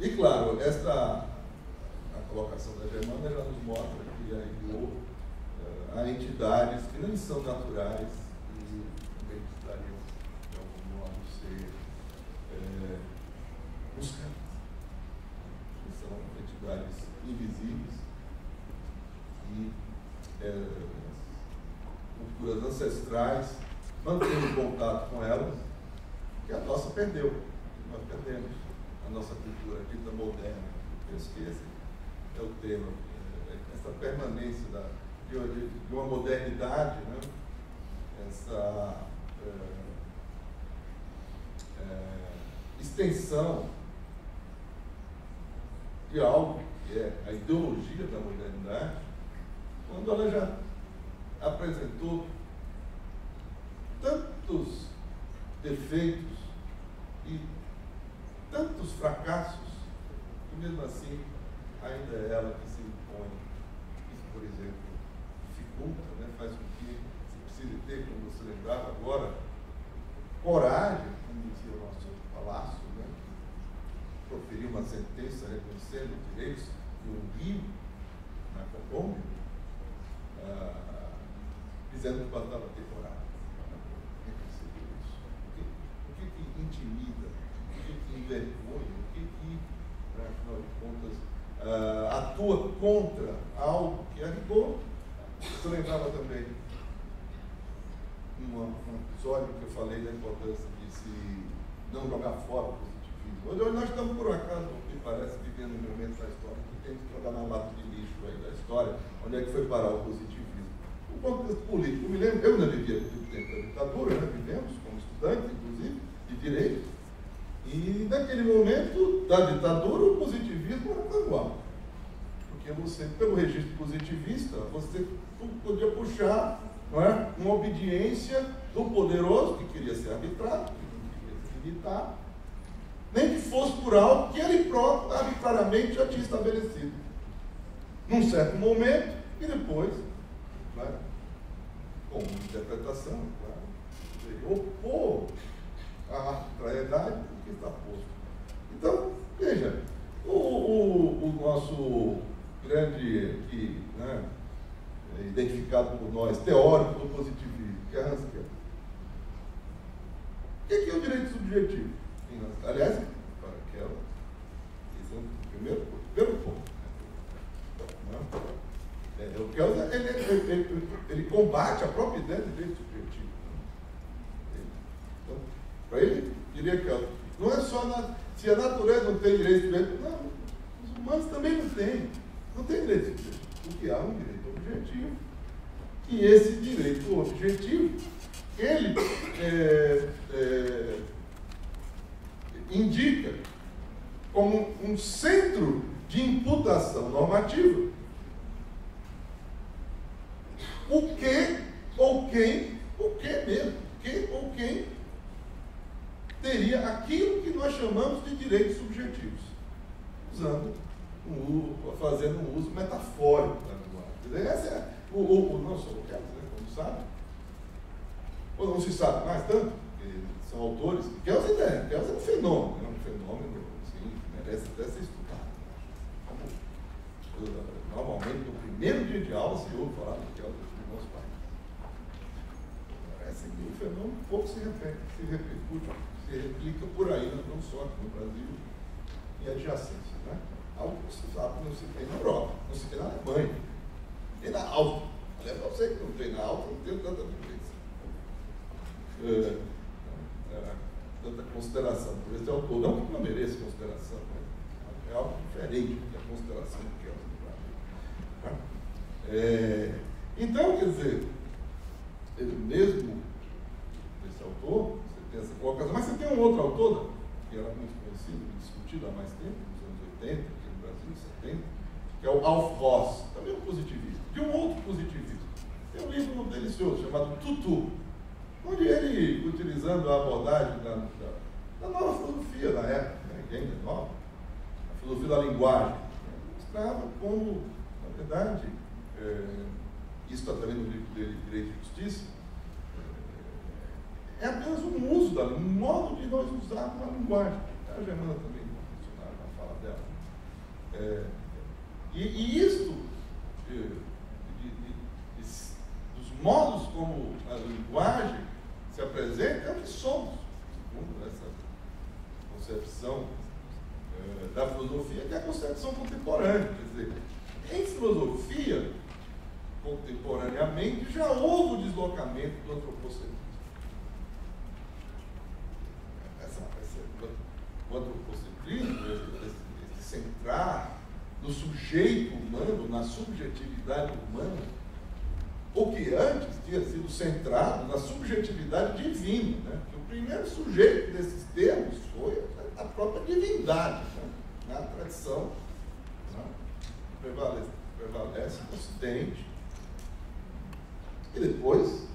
E claro, esta colocação da Germana já nos mostra que enviou uh, a entidades que nem são naturais e também precisariam, de algum modo, ser é, buscadas. São entidades invisíveis e é, culturas ancestrais, mantendo contato com elas, que a nossa perdeu. Nós perdemos a nossa cultura dita moderna. Penso que esse é o tema, é, é essa permanência da, de, de uma modernidade, né? essa é, é, extensão de algo que é a ideologia da modernidade, quando ela já apresentou tantos defeitos e tantos fracassos, que mesmo assim ainda é ela que se impõe. Isso, por exemplo, dificulta, né? faz com que se precise ter, como você lembrava agora, coragem, como dizia o nosso palácio, né? proferir uma sentença reconhecendo os direitos de um rio na Colômbia, ah, dizendo que bastava ter coragem. O que, intimida? O que, envergonha? O que, que, afinal de contas, uh, atua contra algo que é rigor. Você lembrava também uma, um episódio que eu falei da importância de se não jogar fora o Hoje nós estamos, por acaso, me parece, vivendo um momento da história que tem que jogar na lata de lixo aí da história, onde é que foi parar o positivismo. O contexto político, eu me lembro, eu ainda vivia muito tempo da ditadura, né? vivemos como estudantes, inclusive, de direito, e naquele momento da ditadura, o positivismo era manual. Porque você, pelo registro positivista, você podia puxar não é, uma obediência do poderoso, que queria ser arbitrado, que não queria se limitar, nem que fosse por algo que ele próprio arbitrariamente já tinha estabelecido. Num certo momento, e depois, é, com interpretação, claro, opor a arbitrariedade que está posto. Então, veja, o, o, o nosso grande né, identificado por nós, teórico do positivismo, que é Hans Kelsen. O que é o direito subjetivo? Aliás, para Kelsen, esse é o primeiro, primeiro ponto. Né? É, o Kelsen, ele, ele, ele, ele, combate a própria ideia de direito subjetivo. Né? Então, para ele, diria Kelsen, não é só na, se a natureza não tem direito direito, não, os humanos também não têm. Não tem direito direito. Porque há um direito objetivo. E esse direito objetivo ele é, é, indica como um centro de imputação normativa o que ou quem, o que mesmo, que ou quem teria aquilo que nós chamamos de direitos subjetivos, usando um, fazendo um uso metafórico da linguagem. Essa é o, o, o não sou o né, como sabe, ou não se sabe mais tanto, são autores. Kels é, Kels é um fenômeno, é um fenômeno, sim, merece até ser estudado. Normalmente, no primeiro dia de aula, se ouve falar do Kels dos meus pais. Parece que o fenômeno pouco se repete, se repercute, se replica por aí, não só aqui no Brasil e adjacências. Né? Algo que se sabe que não se tem na Europa, não se tem na Alemanha, nem na Áustria. Aliás, eu sei que não tem na Áustria, não tem tanta diferença. É, é, tanta consideração por esse autor. Não que não mereça consideração, mas é algo diferente do que a consideração que é o Brasil. É, então, quer dizer, ele mesmo, esse autor, você tem essa colocação, mas você tem um outro autor, que era muito conhecido, discutido há mais tempo, nos anos 80, aqui no Brasil, 70, que é o Alf também um positivista, de um outro positivista. Tem um livro delicioso chamado Tutu, onde ele, utilizando a abordagem da, da, da nova filosofia da época, né, que ainda é nova, a filosofia da linguagem, mostrava como, na verdade, isso está também no livro dele, Direito e Justiça, é apenas um uso da um modo de nós usarmos a linguagem. A Germana também mencionaram na fala dela. É, e, e isto, de, de, de, dos modos como a linguagem se apresenta, é o que somos, segundo essa concepção é, da filosofia, que é a concepção contemporânea. Quer dizer, em filosofia, contemporaneamente, já houve o deslocamento do antropocentrismo. Essa, essa, o antropocentrismo, esse, centrar no sujeito humano, na subjetividade humana, o que antes tinha sido centrado na subjetividade divina. Né? o primeiro sujeito desses termos foi a própria divindade, né? na tradição né? prevalece, prevalece no Ocidente. E depois,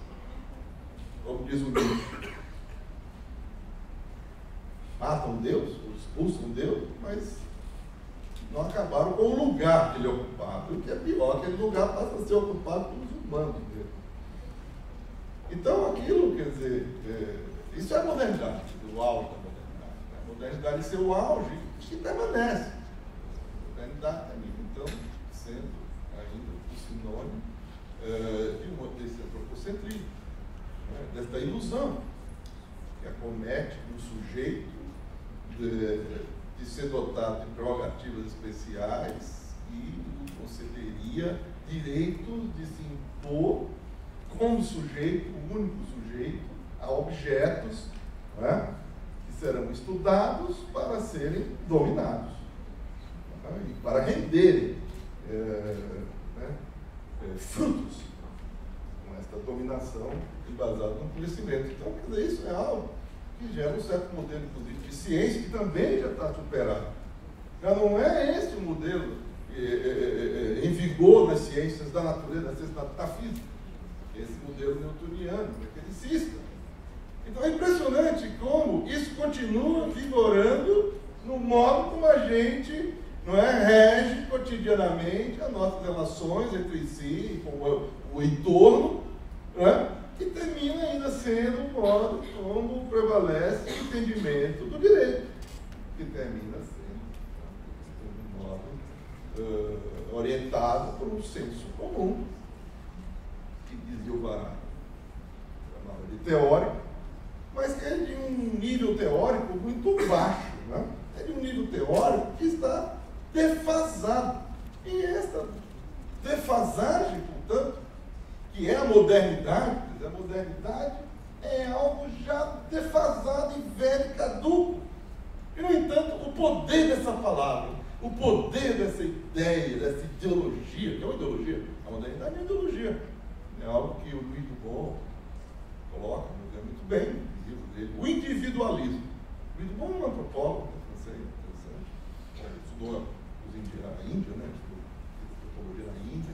como diz o livro, matam Deus, expulsam Deus, mas não acabaram com o lugar que ele ocupava. E o que é pior, aquele lugar passa a ser ocupado pelos humanos mesmo. Então aquilo, quer dizer, é, isso é a modernidade, o auge da modernidade. Né? A modernidade é seu auge que permanece. A modernidade termina, então, sendo ainda o sinônimo é, de um, desse antropocentrismo, né? desta ilusão que acomete um sujeito de, de ser dotado de prerrogativas especiais e concederia direitos de se impor como sujeito, o único sujeito, a objetos né, que serão estudados para serem dominados né, e para renderem é, é, frutos com esta dominação embasada no conhecimento. Então, quer dizer, isso é algo que gera um certo modelo, inclusive, de ciência que também já está superado. Já não é esse o modelo é, é, em vigor nas ciências da natureza, nas ciências da física. Esse modelo newtoniano, mecanicista. Então é impressionante como isso continua vigorando no modo como a gente não é, rege cotidianamente as nossas relações entre si, com o, o entorno, não é? que termina ainda sendo o modo como prevalece o entendimento do direito, que termina sendo um modo uh, orientado por um senso comum, que dizia o Varane, chamava de teórico, mas que é de um nível teórico muito baixo, né? é de um nível teórico que está defasado. E esta defasagem, portanto, que é a modernidade, a modernidade é algo já defasado, e velho, caduco. E, no entanto, o poder dessa palavra, o poder dessa ideia, dessa ideologia, que é uma ideologia, a modernidade é uma ideologia. É algo que o Luiz Bom coloca muito bem no livro dele, o individualismo. Luiz Dubon é um antropólogo francês, interessante, estudou índia, na Índia, né? Tipo, antropologia na Índia,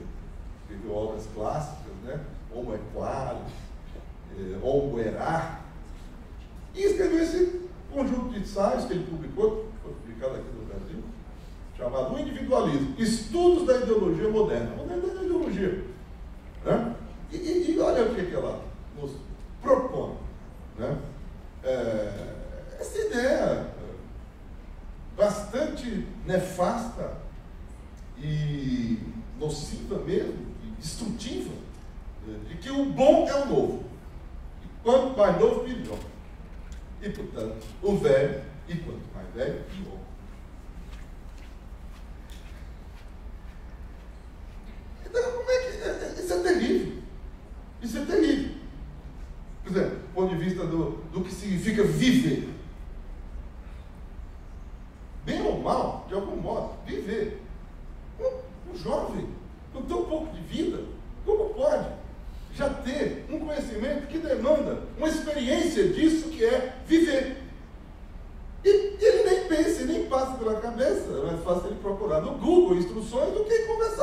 escreveu obras clássicas, né? Homo Equalis, é, Homo Erar, e escreveu esse conjunto de ensaios que ele publicou, foi publicado aqui no Brasil, chamado Individualismo, Estudos da Ideologia Moderna. Moderna é ideologia. Né? E, e, e, olha o que, que ela nos propõe. Né? É, essa ideia bastante nefasta e nociva mesmo, destrutiva, né, de que o bom é o novo. E quanto mais novo, melhor. E, portanto, o velho, e quanto mais velho, pior. Então, como é que. É, é, isso é terrível. Isso é terrível. Quer dizer, do ponto de vista do, do que significa viver bem ou mal, de algum modo, viver. Um, um jovem, com tão pouco de vida, como pode já ter um conhecimento que demanda uma experiência disso que é viver? E, ele nem pensa, nem passa pela cabeça, é mais fácil ele procurar no Google instruções do que conversar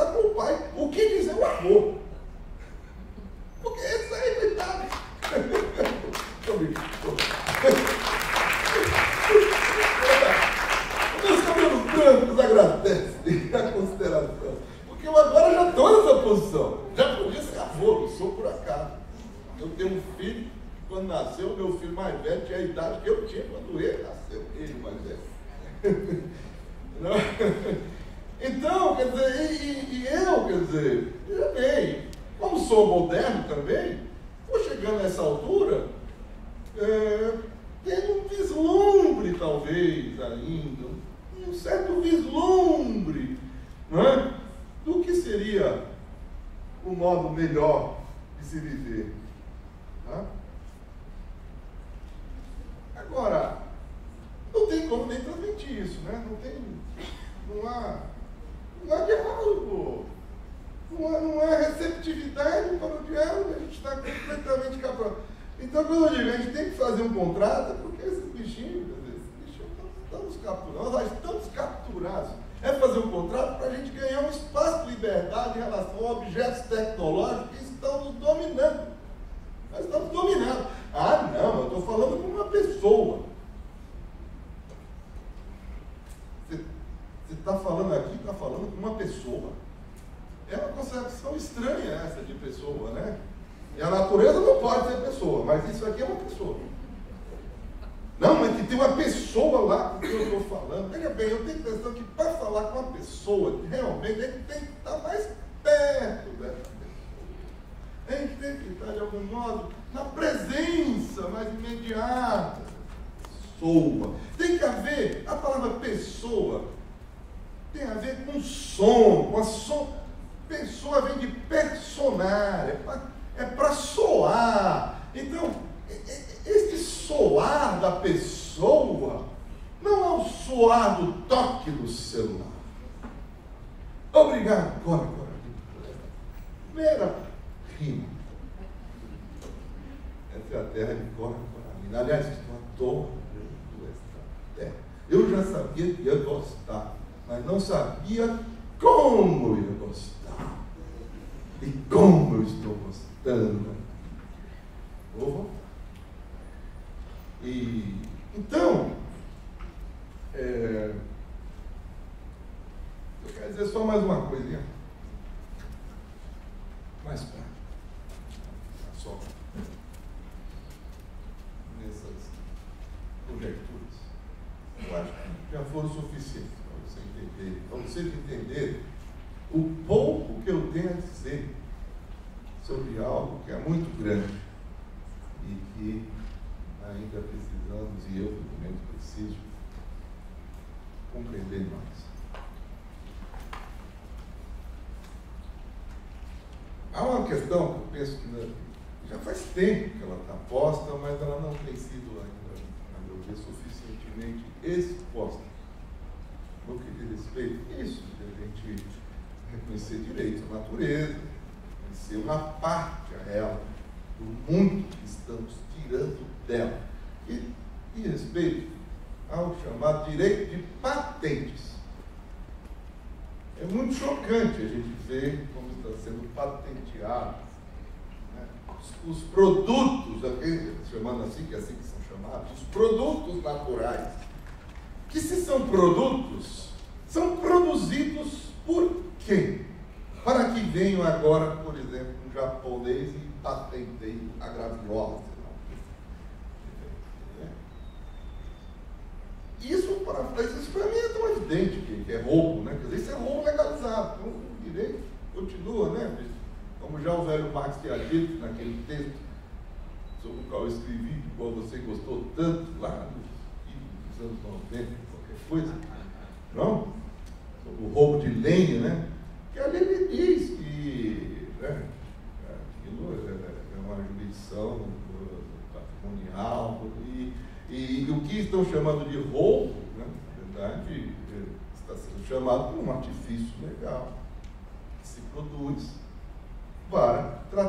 muito grande.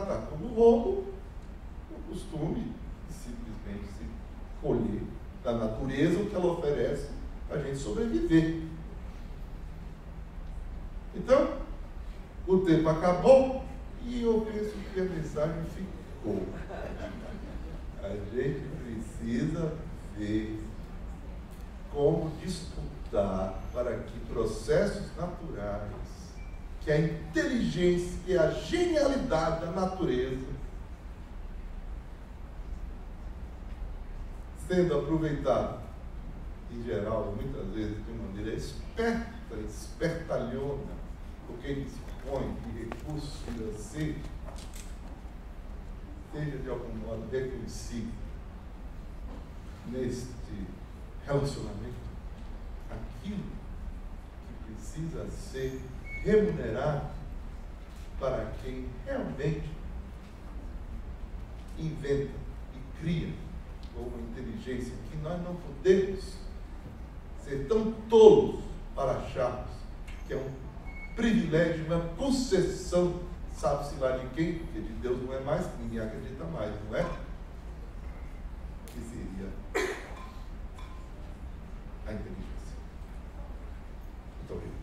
Tratar como roubo o costume de simplesmente se colher da natureza o que ela oferece para a gente sobreviver. Então, o tempo acabou e eu penso que a mensagem ficou. A gente precisa ver como disputar para que processos naturais, que a inteligência e a genialidade da natureza, sendo aproveitado, em geral, muitas vezes de maneira esperta, espertalhona, por quem dispõe de recursos financeiros, seja de algum modo reconhecido neste relacionamento aquilo que precisa ser remunerado para quem realmente inventa e cria com uma inteligência que nós não podemos ser tão tolos para acharmos que é um privilégio, uma concessão, sabe-se lá de quem, porque de Deus não é mais, ninguém acredita mais, não é? Que seria a inteligência. Muito obrigado.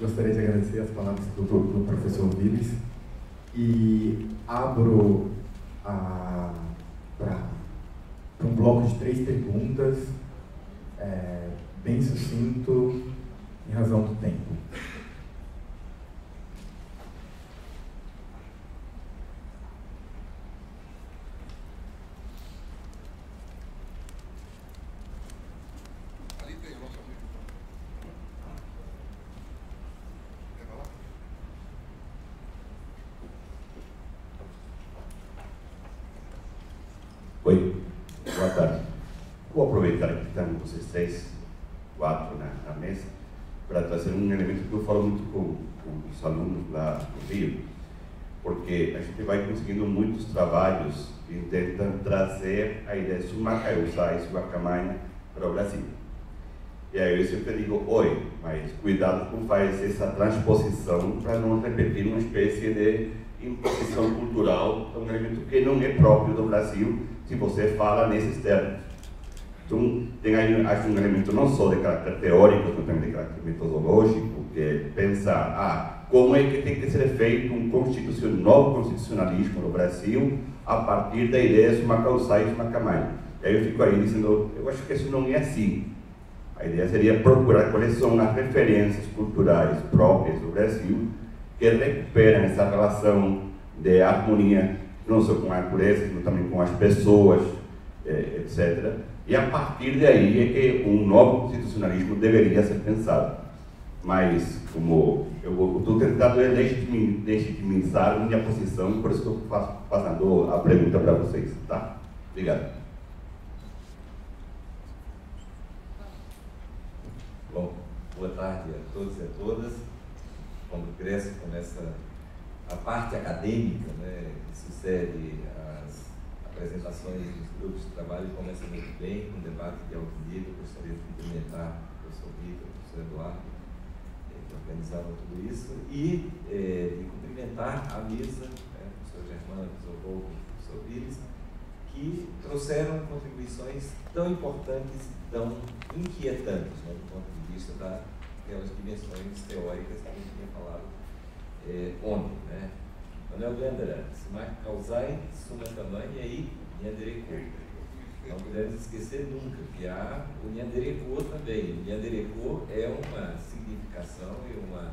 Gostaria de agradecer as palavras do, do e abro para um bloco de três perguntas, é, bem sucinto, em razão do tempo. Vocês quatro na, na mesa, para trazer um elemento que eu falo muito com, com os alunos lá no Rio, porque a gente vai conseguindo muitos trabalhos que tentam trazer a ideia de Sumacausá e Sumacamanha para o Brasil. E aí eu sempre digo, oi, mas cuidado com fazer essa transposição para não repetir uma espécie de imposição cultural, um elemento que não é próprio do Brasil, se você fala nesses termos. Então, tem aí, acho, um elemento não só de caráter teórico, mas também de caráter metodológico, que é pensar, ah, como é que tem que ser feito um constitucional, novo constitucionalismo no Brasil a partir da ideia de uma causa e uma camada. E aí eu fico aí dizendo, eu acho que isso não é assim. A ideia seria procurar quais são as referências culturais próprias do Brasil que recuperam essa relação de harmonia, não só com a natureza, mas também com as pessoas, eh, etc e a partir daí é que um novo constitucionalismo deveria ser pensado. Mas, como eu estou tentando legitimizar minha posição, por isso estou fazendo a pergunta para vocês, tá? Obrigado. Bom, boa tarde a todos e a todas. Quando cresce, começa a parte acadêmica, né, que sucede às apresentações dos grupos de trabalho começa muito bem, com um debate de alto nível. Gostaria de cumprimentar o professor Vitor, o professor Eduardo, que organizaram tudo isso, e é, de cumprimentar a mesa, né, o professor Germano, o professor Volvo, o professor Pires, que trouxeram contribuições tão importantes, tão inquietantes, né, do ponto de vista daquelas dimensões teóricas que a gente tinha falado é, ontem. Né. Manuel Gandara, Simak Kausai, Sumakamani e Nyandereku. Não podemos esquecer nunca que há o Nyandereco também. O Nyandereco é uma significação e uma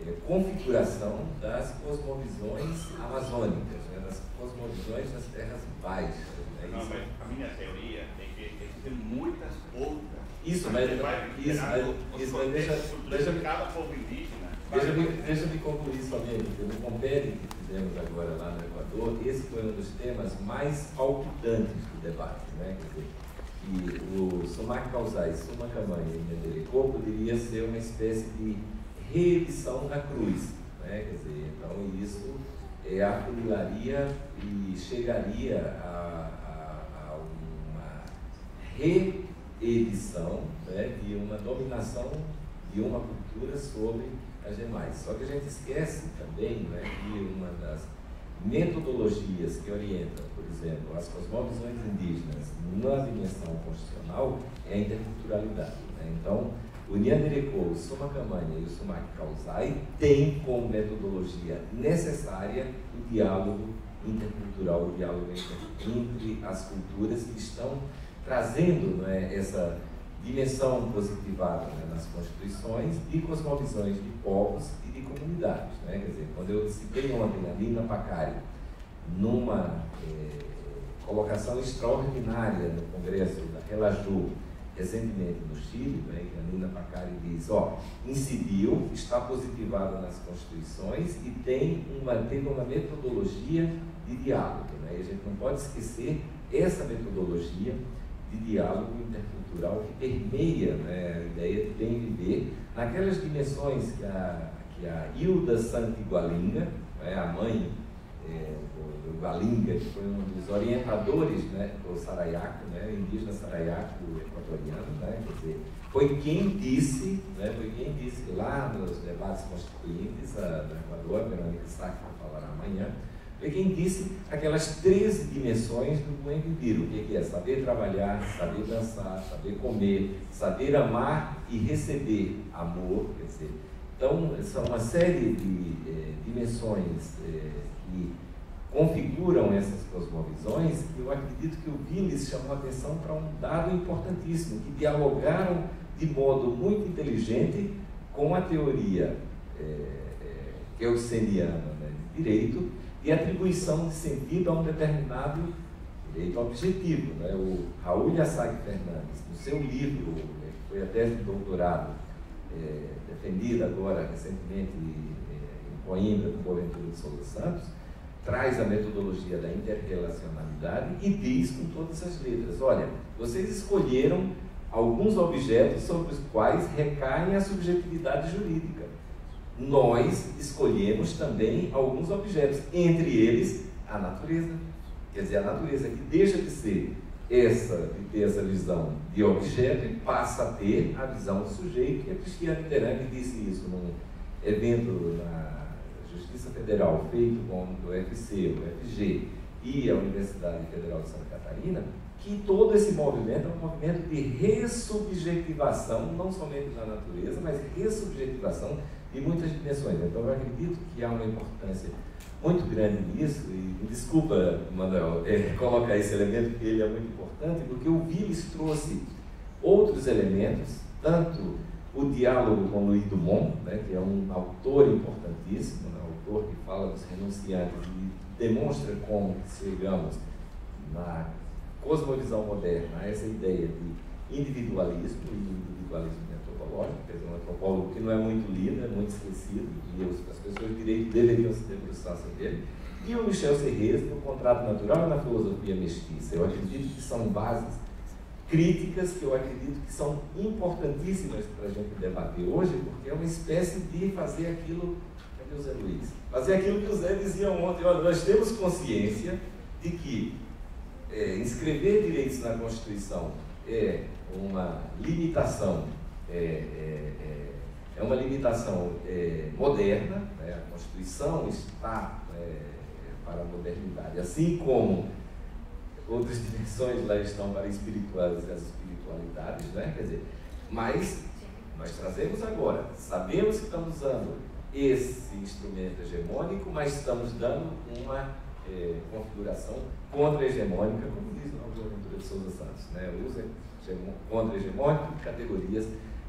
é, configuração das cosmovisões amazônicas, né, das cosmovisões das terras baixas. Né, Não, mas a minha teoria é que tem que ter muitas outras. Isso, mas, isso, mas, isso, mas deixa, deixa, cada povo indígena. Deixa eu, deixa eu concluir somente, no Compere que fizemos agora lá no Equador, esse foi um dos temas mais palpitantes do debate. Né? Quer dizer, que o Sumac Causai, Sumacamanha e Menderecô poderia ser uma espécie de reedição da cruz. Né? Quer dizer, então isso é, afunilaria e chegaria a, a, a uma reedição né? de uma dominação de uma cultura sobre as demais. Só que a gente esquece também né, que uma das metodologias que orientam, por exemplo, as cosmovisões indígenas na dimensão constitucional é a interculturalidade. Né? Então, o Nyandereco, o Sumacamanha e o Sumac Kausai têm como metodologia necessária o diálogo intercultural, o diálogo entre as culturas que estão trazendo né, essa dimensão positivada né, nas constituições de cosmovisões de povos e de comunidades. Né? Quer dizer, quando eu citei ontem a Lina Pacari, numa eh, colocação extraordinária no Congresso da Relaju, recentemente no Chile, né, que a Nina Pacari diz, ó, incidiu, está positivada nas constituições e tem uma, teve uma metodologia de diálogo. Né? E a gente não pode esquecer essa metodologia de diálogo intercultural que permeia né, a ideia de bem viver naquelas dimensões que a, que a Hilda Santigualinga, né, a mãe é, do, Gualinga, que foi um dos orientadores né, do Sarayaco, né, indígena Sarayaco equatoriano, né, quer dizer, foi quem disse, né, foi quem disse lá nos debates constituintes a, do Equador, Verônica Sá, que vai falar amanhã, foi quem disse aquelas 13 dimensões do buen vivir. O que é? Saber trabalhar, saber dançar, saber comer, saber amar e receber amor. Quer dizer, então, são uma série de eh, dimensões eh, que configuram essas cosmovisões que eu acredito que o Willis chamou a atenção para um dado importantíssimo, que dialogaram de modo muito inteligente com a teoria eh, kelseniana né, de direito e atribuição de sentido a um determinado direito objetivo. Né? O Raul Yassag Fernandes, no seu livro, né, que foi a tese de doutorado, é, defendida agora recentemente é, em Coimbra, do Boaventura de Souza Santos, traz a metodologia da interrelacionalidade e diz com todas as letras: olha, vocês escolheram alguns objetos sobre os quais recaem a subjetividade jurídica nós escolhemos também alguns objetos, entre eles a natureza. Quer dizer, a natureza que deixa de ser essa, de ter essa visão de objeto e passa a ter a visão do sujeito, e a Cristiane Mitterrand disse isso num evento na Justiça Federal feito com o UFC, o FG e a Universidade Federal de Santa Catarina, que todo esse movimento é um movimento de ressubjetivação, não somente da natureza, mas ressubjetivação em muitas dimensões. Então, eu acredito que há uma importância muito grande nisso, e desculpa, Manuel, é, colocar esse elemento, porque ele é muito importante, porque o Willis trouxe outros elementos, tanto o diálogo com Louis Dumont, né, que é um autor importantíssimo, né, um autor que fala dos renunciantes e demonstra como chegamos na cosmovisão moderna a essa ideia de individualismo e individualismo antropológico, quer dizer, um antropólogo que não é muito lido, é muito esquecido, e as pessoas de direito deveriam se debruçar sobre ele. E o Michel Serres, no Contrato Natural e na Filosofia Mestiça. Eu acredito que são bases críticas que eu acredito que são importantíssimas para a gente debater hoje, porque é uma espécie de fazer aquilo, cadê o Zé Luiz? Fazer aquilo que o Zé dizia ontem, olha, nós temos consciência de que é, inscrever direitos na Constituição é uma limitação é, é, é, é uma limitação é, moderna, né? a Constituição está é, para a modernidade, assim como outras dimensões lá estão para espirituais, as espiritualidades, né? quer dizer, mas nós trazemos agora, sabemos que estamos usando esse instrumento hegemônico, mas estamos dando uma é, configuração contra-hegemônica, como diz o Boaventura de Souza Santos, né? usa contra-hegemônico categorias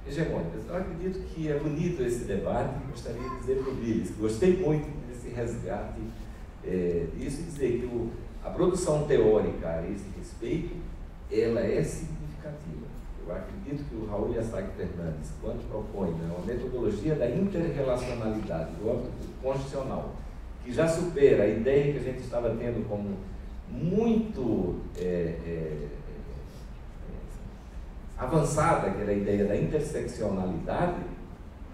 hegemônicas. Eu acredito que é bonito esse debate e gostaria de dizer para o gostei muito desse resgate é, disso e dizer que o, a produção teórica a esse respeito, ela é significativa. Eu acredito que o Raul Yassag Fernandes, quando propõe né, uma metodologia da interrelacionalidade do âmbito constitucional, que já supera a ideia que a gente estava tendo como muito é, é, avançada, que era a ideia da interseccionalidade,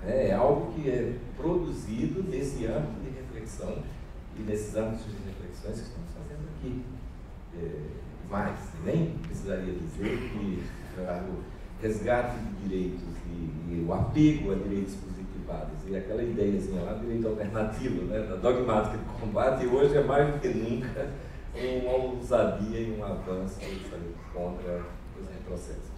né, é algo que é produzido nesse âmbito de reflexão e nesses âmbitos de reflexões que estamos fazendo aqui. É, nem precisaria dizer que o resgate de direitos e, e, o apego a direitos positivados e aquela ideiazinha lá, direito alternativo, né, da dogmática de combate, hoje é mais do que nunca uma ousadia e um avanço sabe, contra os retrocessos.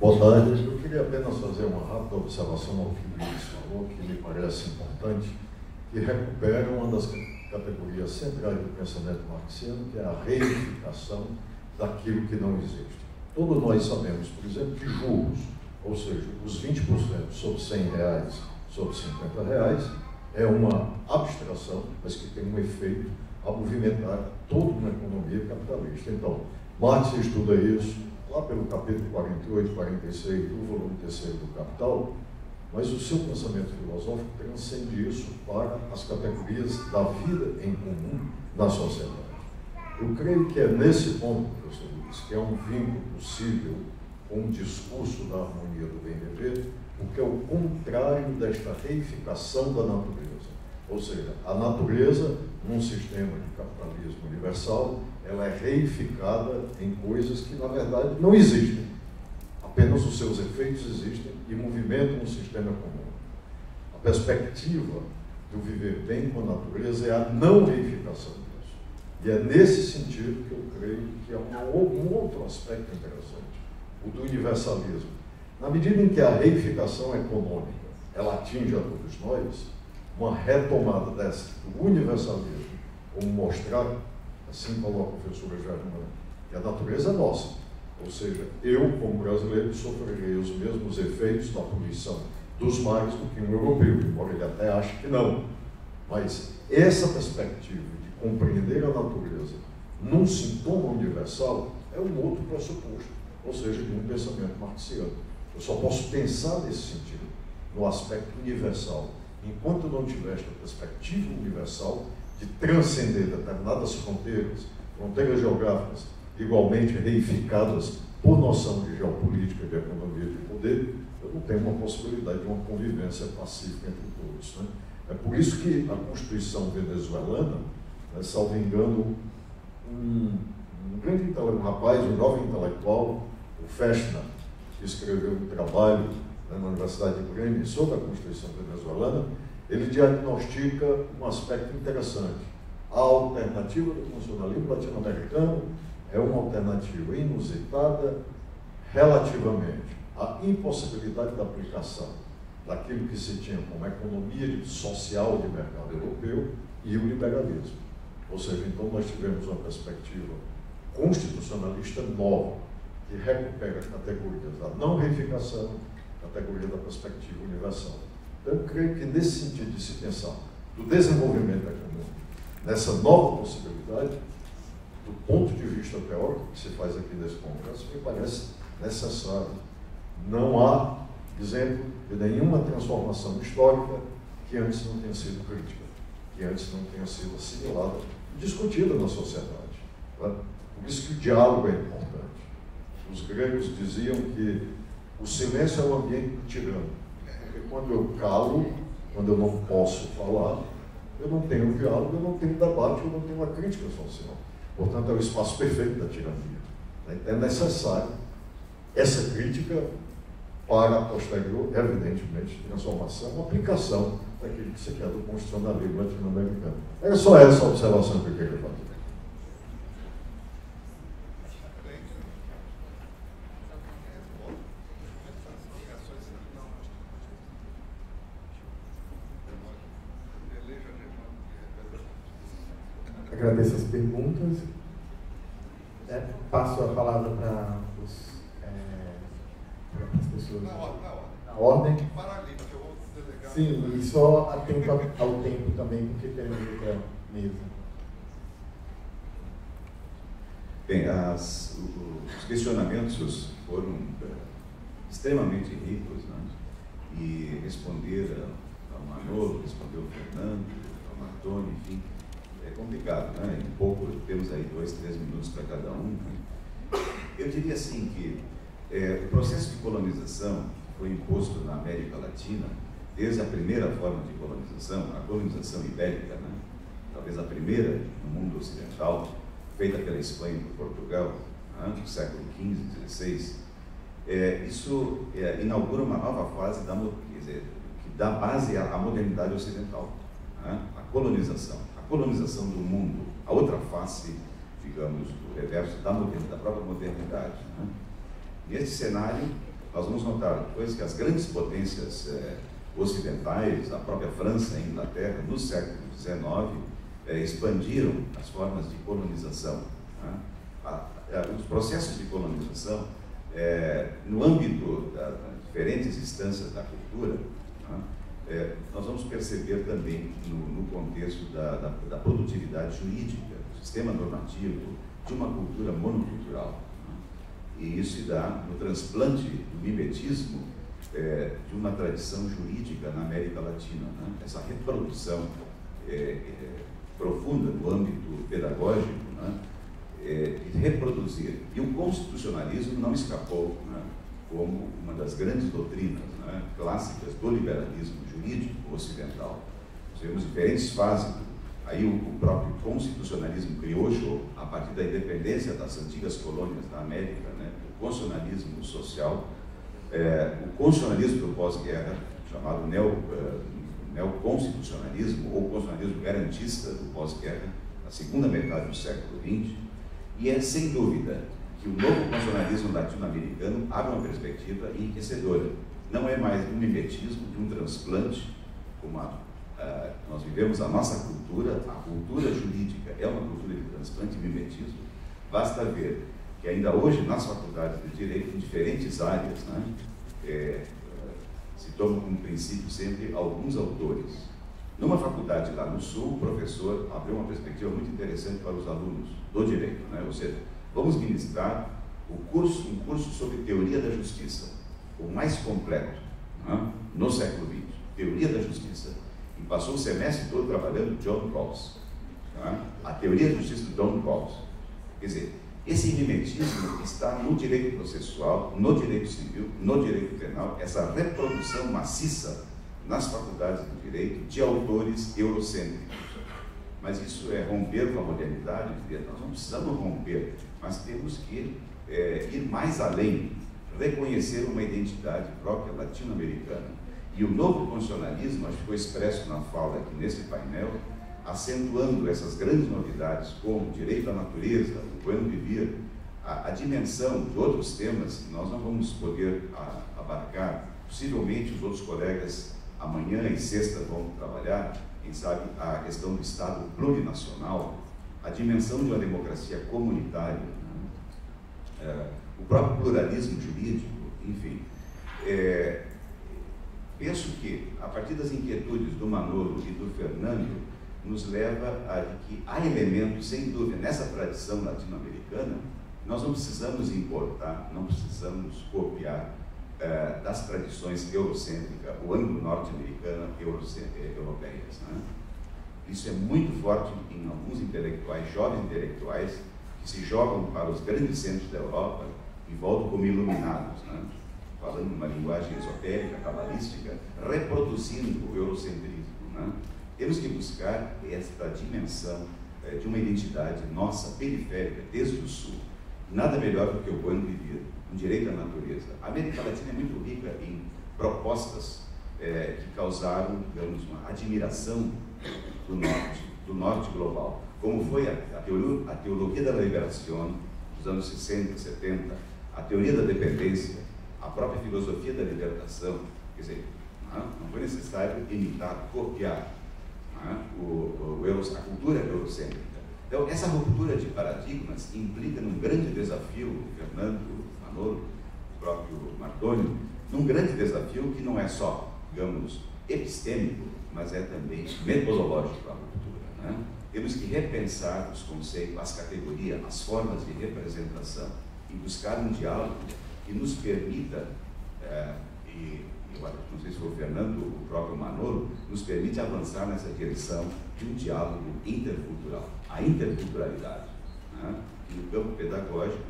Boa tarde. Eu queria apenas fazer uma rápida observação ao que o Luiz falou, que me parece importante, que recupera uma das categorias centrais do pensamento marxiano, que é a reificação daquilo que não existe. Todos nós sabemos, por exemplo, que juros, ou seja, os 20% sobre 100 reais, sobre 50 reais, é uma abstração, mas que tem um efeito a movimentar toda uma economia capitalista. Então, Marx estuda isso, lá pelo capítulo 48, 46 do volume terceiro do Capital, mas o seu pensamento filosófico transcende isso para as categorias da vida em comum na sociedade. Eu creio que é nesse ponto, professor Luiz, que é um vínculo possível com o discurso da harmonia do bem viver, porque é o contrário desta reificação da natureza. Ou seja, a natureza, num sistema de capitalismo universal, ela é reificada em coisas que, na verdade, não existem. Apenas os seus efeitos existem e movimentam um sistema comum. A perspectiva do viver bem com a natureza é a não reificação disso. E é nesse sentido que eu creio que há um outro aspecto interessante, o do universalismo. Na medida em que a reificação econômica ela atinge a todos nós, uma retomada dessa, do universalismo, como mostrar Assim coloca o professor Jardim, que a natureza é nossa. Ou seja, eu, como brasileiro, sofrerei os mesmos efeitos da poluição dos mares do que um europeu, embora ele até ache que não. Mas essa perspectiva de compreender a natureza num sintoma universal é um outro pressuposto, ou seja, de um pensamento marxiano. Eu só posso pensar nesse sentido, no aspecto universal. Enquanto não tiver esta perspectiva universal, de transcender determinadas fronteiras, fronteiras geográficas igualmente reificadas por noção de geopolítica, de economia de poder, eu não tenho uma possibilidade de uma convivência pacífica entre todos. Né? É por isso que a Constituição venezuelana, né, salvo engano, um, um grande um rapaz, um jovem intelectual, o Fechner, que escreveu um trabalho né, na Universidade de Grêmio sobre a Constituição venezuelana, ele diagnostica um aspecto interessante. A alternativa do funcionalismo latino-americano é uma alternativa inusitada relativamente à impossibilidade da aplicação daquilo que se tinha como economia social de mercado europeu e o liberalismo. Ou seja, então nós tivemos uma perspectiva constitucionalista nova, que recupera as categorias da não reificação, categoria da perspectiva universal. Então, eu creio que nesse sentido de se pensar do desenvolvimento econômico, nessa nova possibilidade, do ponto de vista teórico que se faz aqui nesse congresso, me parece necessário. Não há exemplo de nenhuma transformação histórica que antes não tenha sido crítica, que antes não tenha sido assimilada e discutida na sociedade. Tá? Por isso que o diálogo é importante. Os gregos diziam que o silêncio é o ambiente do tirano quando eu calo, quando eu não posso falar, eu não tenho diálogo, eu não tenho debate, eu não tenho uma crítica social. Portanto, é o espaço perfeito da tirania. É necessário essa crítica para a posterior, evidentemente, transformação, aplicação daquilo que se quer do constitucionalismo latino-americano. É só essa observação que eu queria fazer. Agradeço as perguntas. É, passo a palavra para é, as pessoas. Na ordem. Na ordem. Sim, e só atento ao tempo também, porque temos outra mesa. Bem, as, os questionamentos foram é, extremamente ricos, né? e responder ao Manolo, responder ao Fernando, ao Antônio, enfim, é complicado, né? Em pouco, temos aí dois, três minutos para cada um. Né? Eu diria assim que é, o processo de colonização foi imposto na América Latina desde a primeira forma de colonização, a colonização ibérica, né? talvez a primeira no mundo ocidental, feita pela Espanha e por Portugal, né? no século XV, XVI, é, isso é, inaugura uma nova fase da, dizer, que dá base à, à modernidade ocidental, né? a colonização, a colonização do mundo, a outra face, digamos, do reverso da, da própria modernidade. Né? Nesse cenário, nós vamos notar coisas que as grandes potências é, ocidentais, a própria França e a Inglaterra, no século XIX, é, expandiram as formas de colonização. Né? A, a, os processos de colonização, é, no âmbito das diferentes instâncias da cultura, né? É, nós vamos perceber também no, no contexto da, da, da, produtividade jurídica, do sistema normativo, de uma cultura monocultural. Né? E isso se dá no transplante do mimetismo é, de uma tradição jurídica na América Latina. Né? Essa reprodução é, é profunda no âmbito pedagógico, né? É, de reproduzir. E o constitucionalismo não escapou né? como uma das grandes doutrinas né? clássicas do liberalismo jurídico ocidental. Nós vemos diferentes fases. Aí o, próprio constitucionalismo criouxo, a partir da independência das antigas colônias da América, né? o constitucionalismo social, é, o constitucionalismo do pós-guerra, chamado neo, uh, neoconstitucionalismo ou constitucionalismo garantista do pós-guerra, na segunda metade do século XX, e é sem dúvida que o novo constitucionalismo latino-americano abre uma perspectiva enriquecedora. Não é mais um mimetismo, de um transplante, como a, nós vivemos a nossa cultura, a cultura jurídica é uma cultura de transplante e mimetismo. Basta ver que ainda hoje nas faculdades de direito, em diferentes áreas, né, é, se tomam como princípio sempre alguns autores. Numa faculdade lá no Sul, o professor abriu uma perspectiva muito interessante para os alunos do direito, né? ou seja, vamos ministrar o curso, um curso sobre teoria da justiça, o mais completo né? no século XX, teoria da justiça, e passou o semestre todo trabalhando John Rawls, né? a teoria da justiça do John Rawls. Quer dizer, esse mimetismo está no direito processual, no direito civil, no direito penal, essa reprodução maciça nas faculdades do direito de autores eurocêntricos. Mas isso é romper com a modernidade? Nós não precisamos romper, mas temos que é, ir mais além, reconhecer uma identidade própria latino-americana. E o novo constitucionalismo, acho que foi expresso na fala aqui nesse painel, acentuando essas grandes novidades, como direito à natureza, o plano vivir, a, a, dimensão de outros temas que nós não vamos poder a, abarcar. Possivelmente os outros colegas amanhã e sexta vão trabalhar, quem sabe, a questão do Estado plurinacional, a dimensão de uma democracia comunitária, né? é, o próprio pluralismo jurídico, enfim. É, penso que, a partir das inquietudes do Manolo e do Fernando, nos leva a que há elementos, sem dúvida, nessa tradição latino-americana, nós não precisamos importar, não precisamos copiar eh, das tradições eurocêntricas, ou anglo-norte-americana, eh, europeias. Né? Isso é muito forte em alguns intelectuais, jovens intelectuais, que se jogam para os grandes centros da Europa e voltam como iluminados, né? falando uma linguagem esotérica, cabalística, reproduzindo o eurocentrismo. Né? Temos que buscar esta dimensão é, de uma identidade nossa, periférica, desde o sul. Nada melhor do que o bom viver, um direito à natureza. A América Latina é muito rica em propostas é, que causaram, digamos, uma admiração do norte, do norte global, como foi a, a, teoria, a teologia da liberação dos anos 60, 70, a teoria da dependência, a própria filosofia da libertação, quer dizer, não foi necessário imitar, copiar o, o, o, a cultura eurocêntrica. Então, essa ruptura de paradigmas implica num grande desafio, Fernando Manolo, o próprio Martoni, num grande desafio que não é só, digamos, epistêmico, mas é também metodológico a ruptura. Né? Temos que repensar os conceitos, as categorias, as formas de representação e buscar um diálogo que nos permita, é, e não sei se foi o Fernando, o próprio Manolo, nos permite avançar nessa direção de um diálogo intercultural, a interculturalidade. Né? No campo pedagógico,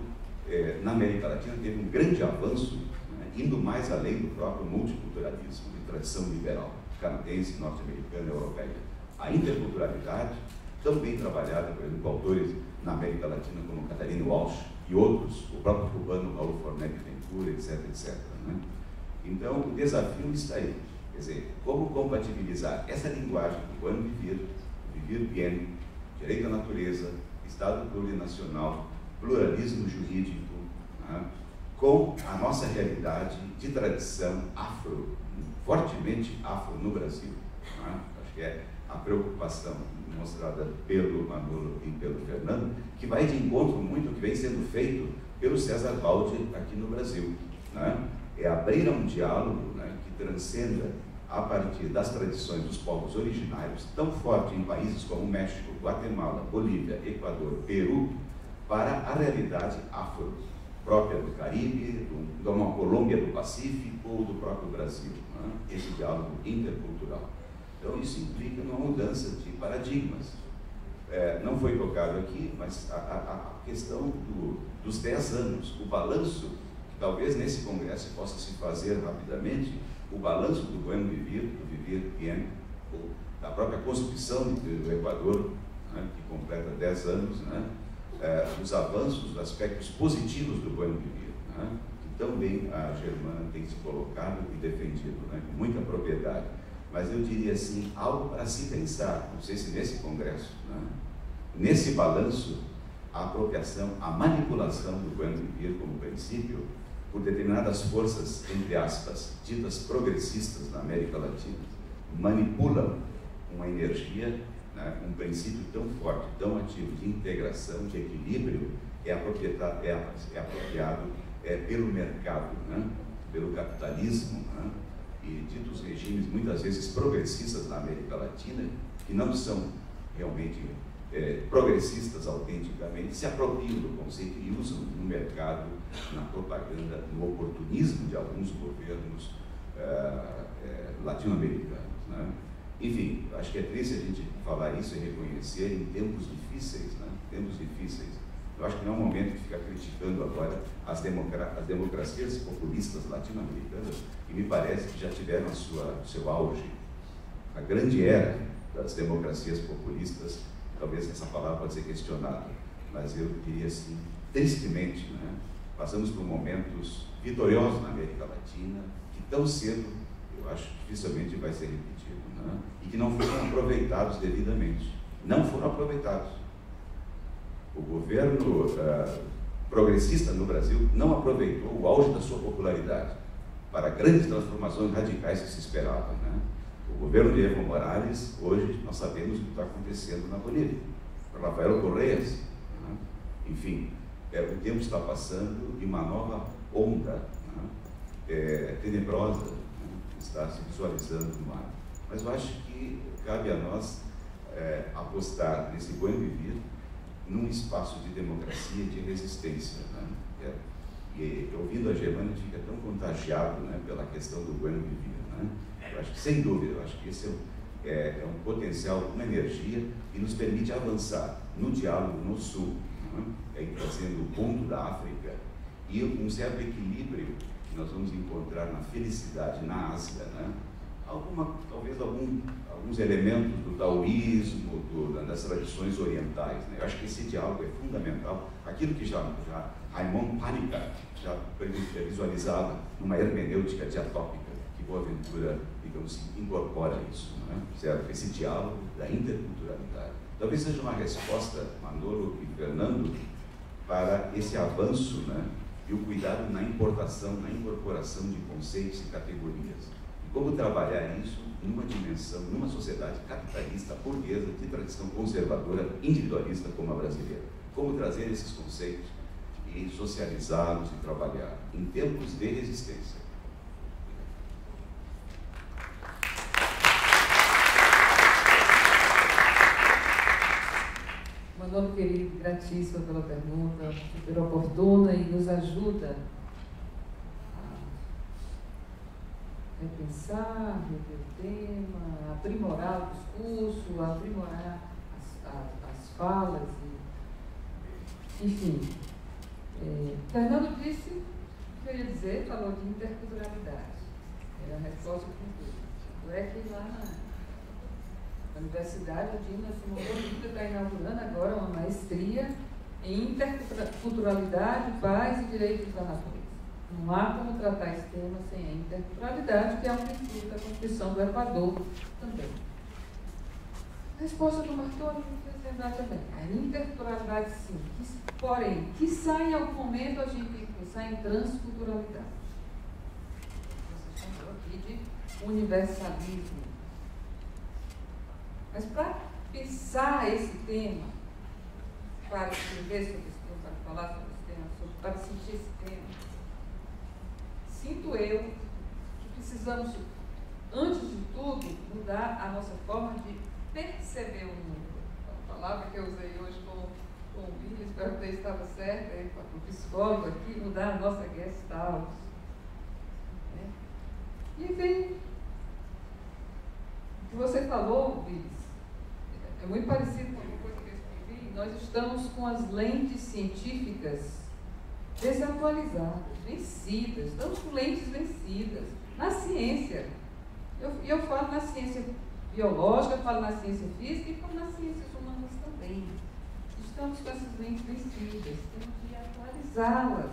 é, na América Latina, teve um grande avanço, né? indo mais além do próprio multiculturalismo, de tradição liberal, canadense, norte-americana, europeia. A interculturalidade, tão bem trabalhada, por exemplo, autores na América Latina como Catarina Walsh e outros, o próprio cubano Paulo Fornelli Ventura, etc, etc. Né? Então, o desafio está aí. Quer dizer, como compatibilizar essa linguagem do bom viver, viver bem, direito à natureza, Estado plurinacional, pluralismo jurídico, né, com a nossa realidade de tradição afro, fortemente afro no Brasil. Né? Acho que é a preocupação mostrada pelo Manolo e pelo Fernando, que vai de encontro muito que vem sendo feito pelo César Valde aqui no Brasil. Né? É abrir um diálogo né, que transcenda a partir das tradições dos povos originários, tão forte em países como México, Guatemala, Bolívia, Equador, Peru, para a realidade afro, própria do Caribe, do, de uma Colômbia do Pacífico ou do próprio Brasil. Né? Esse diálogo intercultural. Então, isso implica uma mudança de paradigmas. É, não foi tocado aqui, mas a, a, a questão do, dos 10 anos, o balanço Talvez nesse congresso possa se fazer rapidamente o balanço do bom viver, do viver bien, da própria Constituição do Equador, né, que completa 10 anos, né, é, os avanços, os aspectos positivos do bom viver, né, que também a Germana tem se colocado e defendido né, com muita propriedade. Mas eu diria assim, algo para se pensar, não sei se nesse congresso, né, nesse balanço, a apropriação, a manipulação do bom viver como princípio, por determinadas forças, entre aspas, ditas progressistas na América Latina, manipulam uma energia, né, um princípio tão forte, tão ativo de integração, de equilíbrio, é, apropriado, é, é apropriado é, pelo mercado, né, pelo capitalismo, né, e ditos regimes muitas vezes progressistas na América Latina, que não são realmente é, progressistas autenticamente se apropriam do conceito e usam no mercado, na propaganda, no oportunismo de alguns governos é, é, latino-americanos. Né? Enfim, acho que é triste a gente falar isso e reconhecer em tempos difíceis, né? tempos difíceis. Eu acho que não é o momento de ficar criticando agora as, democra as democracias populistas latino-americanas, que me parece que já tiveram sua, seu auge. A grande era das democracias populistas talvez essa palavra pode ser questionada, mas eu diria assim, tristemente, né? Passamos por momentos vitoriosos na América Latina, que tão cedo, eu acho, dificilmente vai ser repetido, né? e que não foram aproveitados devidamente. Não foram aproveitados. O governo uh, progressista no Brasil não aproveitou o auge da sua popularidade para grandes transformações radicais que se esperavam. Né? O governo de Evo Morales, hoje, nós sabemos o que está acontecendo na Bolívia. Rafael Correias, né? enfim, é, o tempo está passando e uma nova onda né? é, tenebrosa né? está se visualizando no mar. Mas eu acho que cabe a nós é, apostar nesse bom viver num espaço de democracia e de resistência. Né? É, e ouvindo a Germânia fica tão contagiado né, pela questão do bom viver. Né? Eu acho que, sem dúvida, eu acho que esse é, é, é um potencial, uma energia que nos permite avançar no diálogo no Sul, né? trazendo o ponto da África e um certo equilíbrio que nós vamos encontrar na felicidade na Ásia. Né? Alguma, talvez algum, alguns elementos do taoísmo, do, das tradições orientais. Né? Eu acho que esse diálogo é fundamental. Aquilo que já, já Raymond Panica já visualizava numa hermenêutica diatópica, que Boaventura, digamos, incorpora isso, não é? certo? esse diálogo da interculturalidade. Talvez seja uma resposta, Manolo e Fernando, para esse avanço né? e o cuidado na importação, na incorporação de conceitos e categorias. E como trabalhar isso numa dimensão, numa sociedade capitalista, burguesa, de tradição conservadora, individualista como a brasileira. Como trazer esses conceitos e socializá-los e trabalhar em tempos de resistência. Manolo querido, gratíssimo pela pergunta, super oportuna e nos ajuda repensar, rever o tema, aprimorar o discurso, aprimorar as, as, as falas, e, enfim. É, Fernando disse o que eu ia dizer, falou de interculturalidade. Era a resposta que eu É que lá na, na Universidade, a Dina Simone está inaugurando agora uma maestria em interculturalidade, paz e direitos da natureza. Não há como tratar esse tema sem a interculturalidade, que é um princípio da Constituição do Equador também. A resposta do Martoni lembrar também. A interculturalidade, sim. Que, porém, que sai em algum momento a gente tem que pensar em transculturalidade. Você chamou aqui de universalismo. Mas para pensar esse tema, para escrever sobre esse tema, para falar sobre esse tema, para sentir esse tema, sinto eu que precisamos, antes de tudo, mudar a nossa forma de perceber o mundo. A palavra que eu usei hoje com, com o Billy, espero que estava certa, com o psicólogo aqui, mudar a nossa gestalt. Né? E vem o que você falou, Billy, é muito parecido com uma coisa que eu escrevi. Nós estamos com as lentes científicas desatualizadas, vencidas, estamos com lentes vencidas na ciência. E eu, eu falo na ciência biológica, falo na ciência física e falo nas ciências humanas também. Estamos com essas lentes vencidas, temos que atualizá-las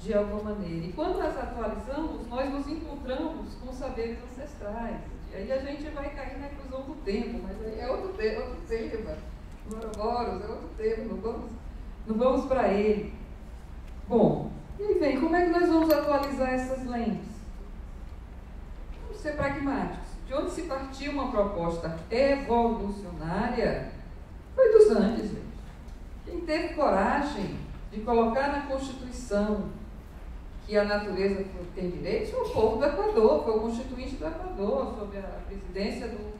de alguma maneira. E quando as atualizamos, nós nos encontramos com saberes ancestrais. E aí a gente vai cair na inclusão do tempo, mas aí é outro, te outro tema. Ouroboros é outro tema, não vamos, não vamos para ele. Bom, e vem, como é que nós vamos atualizar essas lentes? Vamos ser pragmáticos. De onde se partiu uma proposta evolucionária foi dos Andes, gente. Quem teve coragem de colocar na Constituição que a natureza tem direitos foi o povo do Equador, foi o constituinte do Equador, sob a presidência do,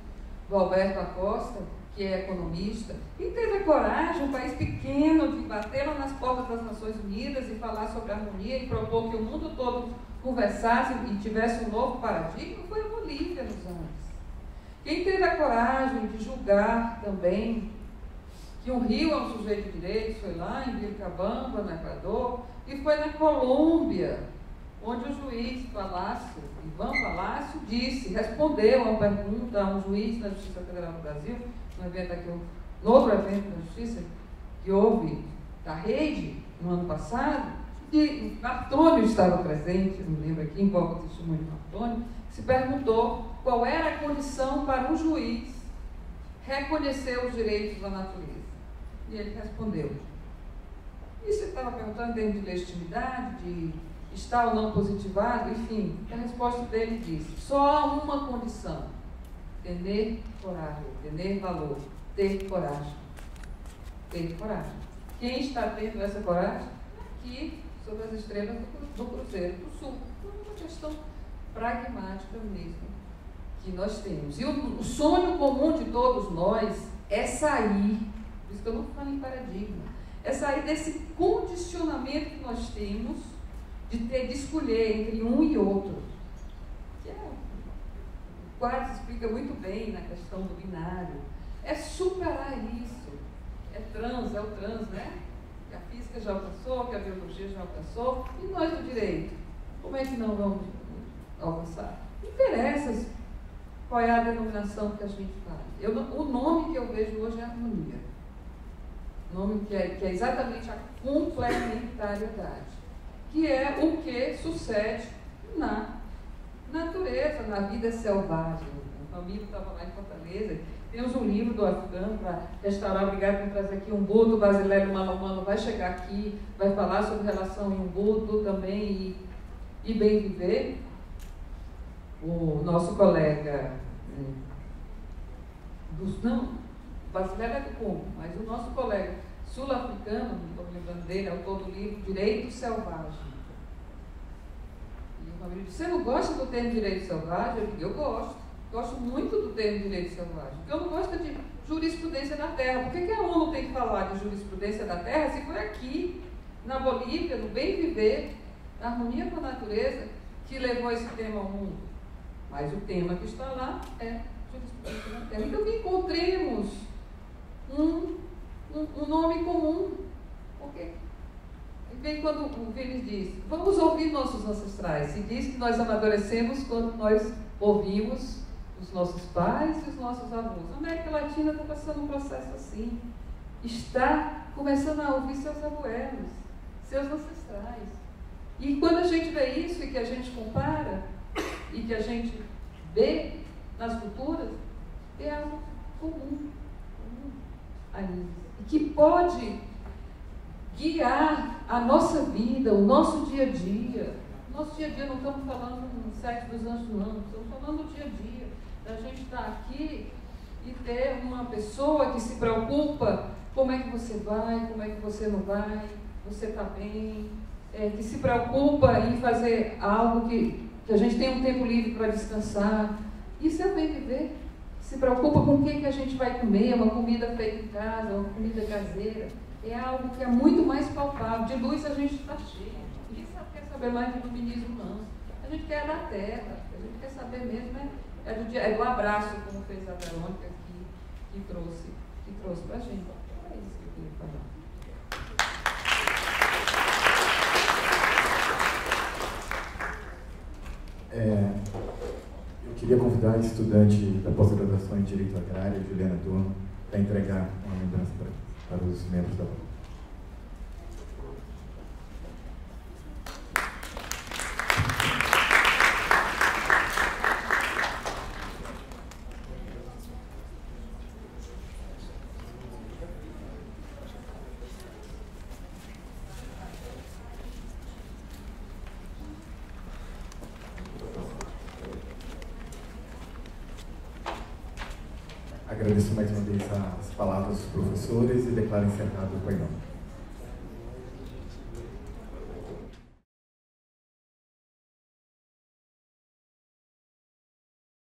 do Alberto Acosta que é economista, e teve a coragem, um país pequeno, de bater lá nas portas das Nações Unidas e falar sobre harmonia e propor que o mundo todo conversasse e tivesse um novo paradigma, foi a Bolívia nos anos. Quem teve a coragem de julgar também que um rio é um sujeito de direitos foi lá em Vilcabamba, no Equador, e foi na Colômbia, onde o juiz Palácio, Ivan Palácio, disse, respondeu a uma pergunta a um juiz da Justiça Federal do Brasil, um evento aqui, um outro evento da Justiça, que houve da rede no ano passado, e Antônio estava presente, me lembro aqui, invoco o testemunho de Antônio, se perguntou qual era a condição para um juiz reconhecer os direitos da natureza. E ele respondeu. E você estava perguntando dentro de legitimidade, de estar ou não positivado, enfim, a resposta dele disse, só há uma condição, Ter coragem, ter valor, ter coragem. Ter coragem. Quem está tendo essa coragem? Aqui, sobre as estrelas do, do Cruzeiro do Sul. É uma questão pragmática mesmo que nós temos. E o, o, sonho comum de todos nós é sair, por isso que eu não falo em paradigma, é sair desse condicionamento que nós temos de ter de escolher entre um e outro. Que é Quartz explica muito bem na questão do binário. É superar isso. É trans, é o trans, né? Que a física já alcançou, que a biologia já alcançou, e nós do direito. Como é que não vamos alcançar? Não interessa qual é a denominação que a gente faz. Eu, o nome que eu vejo hoje é harmonia. Nome que é, que é exatamente a complementariedade, que é o que sucede na natureza, na vida selvagem. O amigo estava lá em Fortaleza, temos um livro do Afgano para restaurar, obrigado por trazer aqui um Budo, o Basilélio Malomano vai chegar aqui, vai falar sobre relação em Budo também e, e bem viver o nosso colega dos, não, brasileiro é do Congo, mas o nosso colega sul-africano, não estou me lembrando dele, autor do livro Direito Selvagem. E o Ramiro disse, você não gosta do termo direito selvagem? Eu eu gosto. Gosto muito do termo direito selvagem. Eu não gosto de jurisprudência da terra. Por que, que a ONU tem que falar de jurisprudência da terra se foi aqui, na Bolívia, no bem viver, na harmonia com a natureza, que levou esse tema ao mundo? Mas o tema que está lá é jurisprudência da terra. Então que encontremos um, um, nome comum. Porque vem quando o Vênis diz, vamos ouvir nossos ancestrais. E diz que nós amadurecemos quando nós ouvimos os nossos pais e os nossos avós. A América Latina está passando um processo assim. Está começando a ouvir seus abuelos, seus ancestrais. E quando a gente vê isso e que a gente compara, e que a gente vê nas culturas, é algo comum. E que pode guiar a nossa vida, o nosso dia a dia. Nosso dia a dia, não estamos falando no sexo dos anjos, não, estamos falando do dia a dia. Da gente estar aqui e ter uma pessoa que se preocupa como é que você vai, como é que você não vai, você está bem, é, que se preocupa em fazer algo que que a gente tem um tempo livre para descansar. Isso é bem viver. Se preocupa com o que, que a gente vai comer, uma comida feita em casa, uma comida caseira. É algo que é muito mais palpável. De luz a gente está cheio. Ninguém quer saber mais de iluminismo, não. A gente quer da terra. A gente quer saber mesmo é, é, do, é do abraço, como fez a Verônica, que, que trouxe, que trouxe para a gente. É isso que eu queria falar. É, queria convidar a estudante da pós-graduação em Direito Agrário, Juliana Dono, para entregar uma lembrança para, para os membros da Professores e declaro encerrado o painel.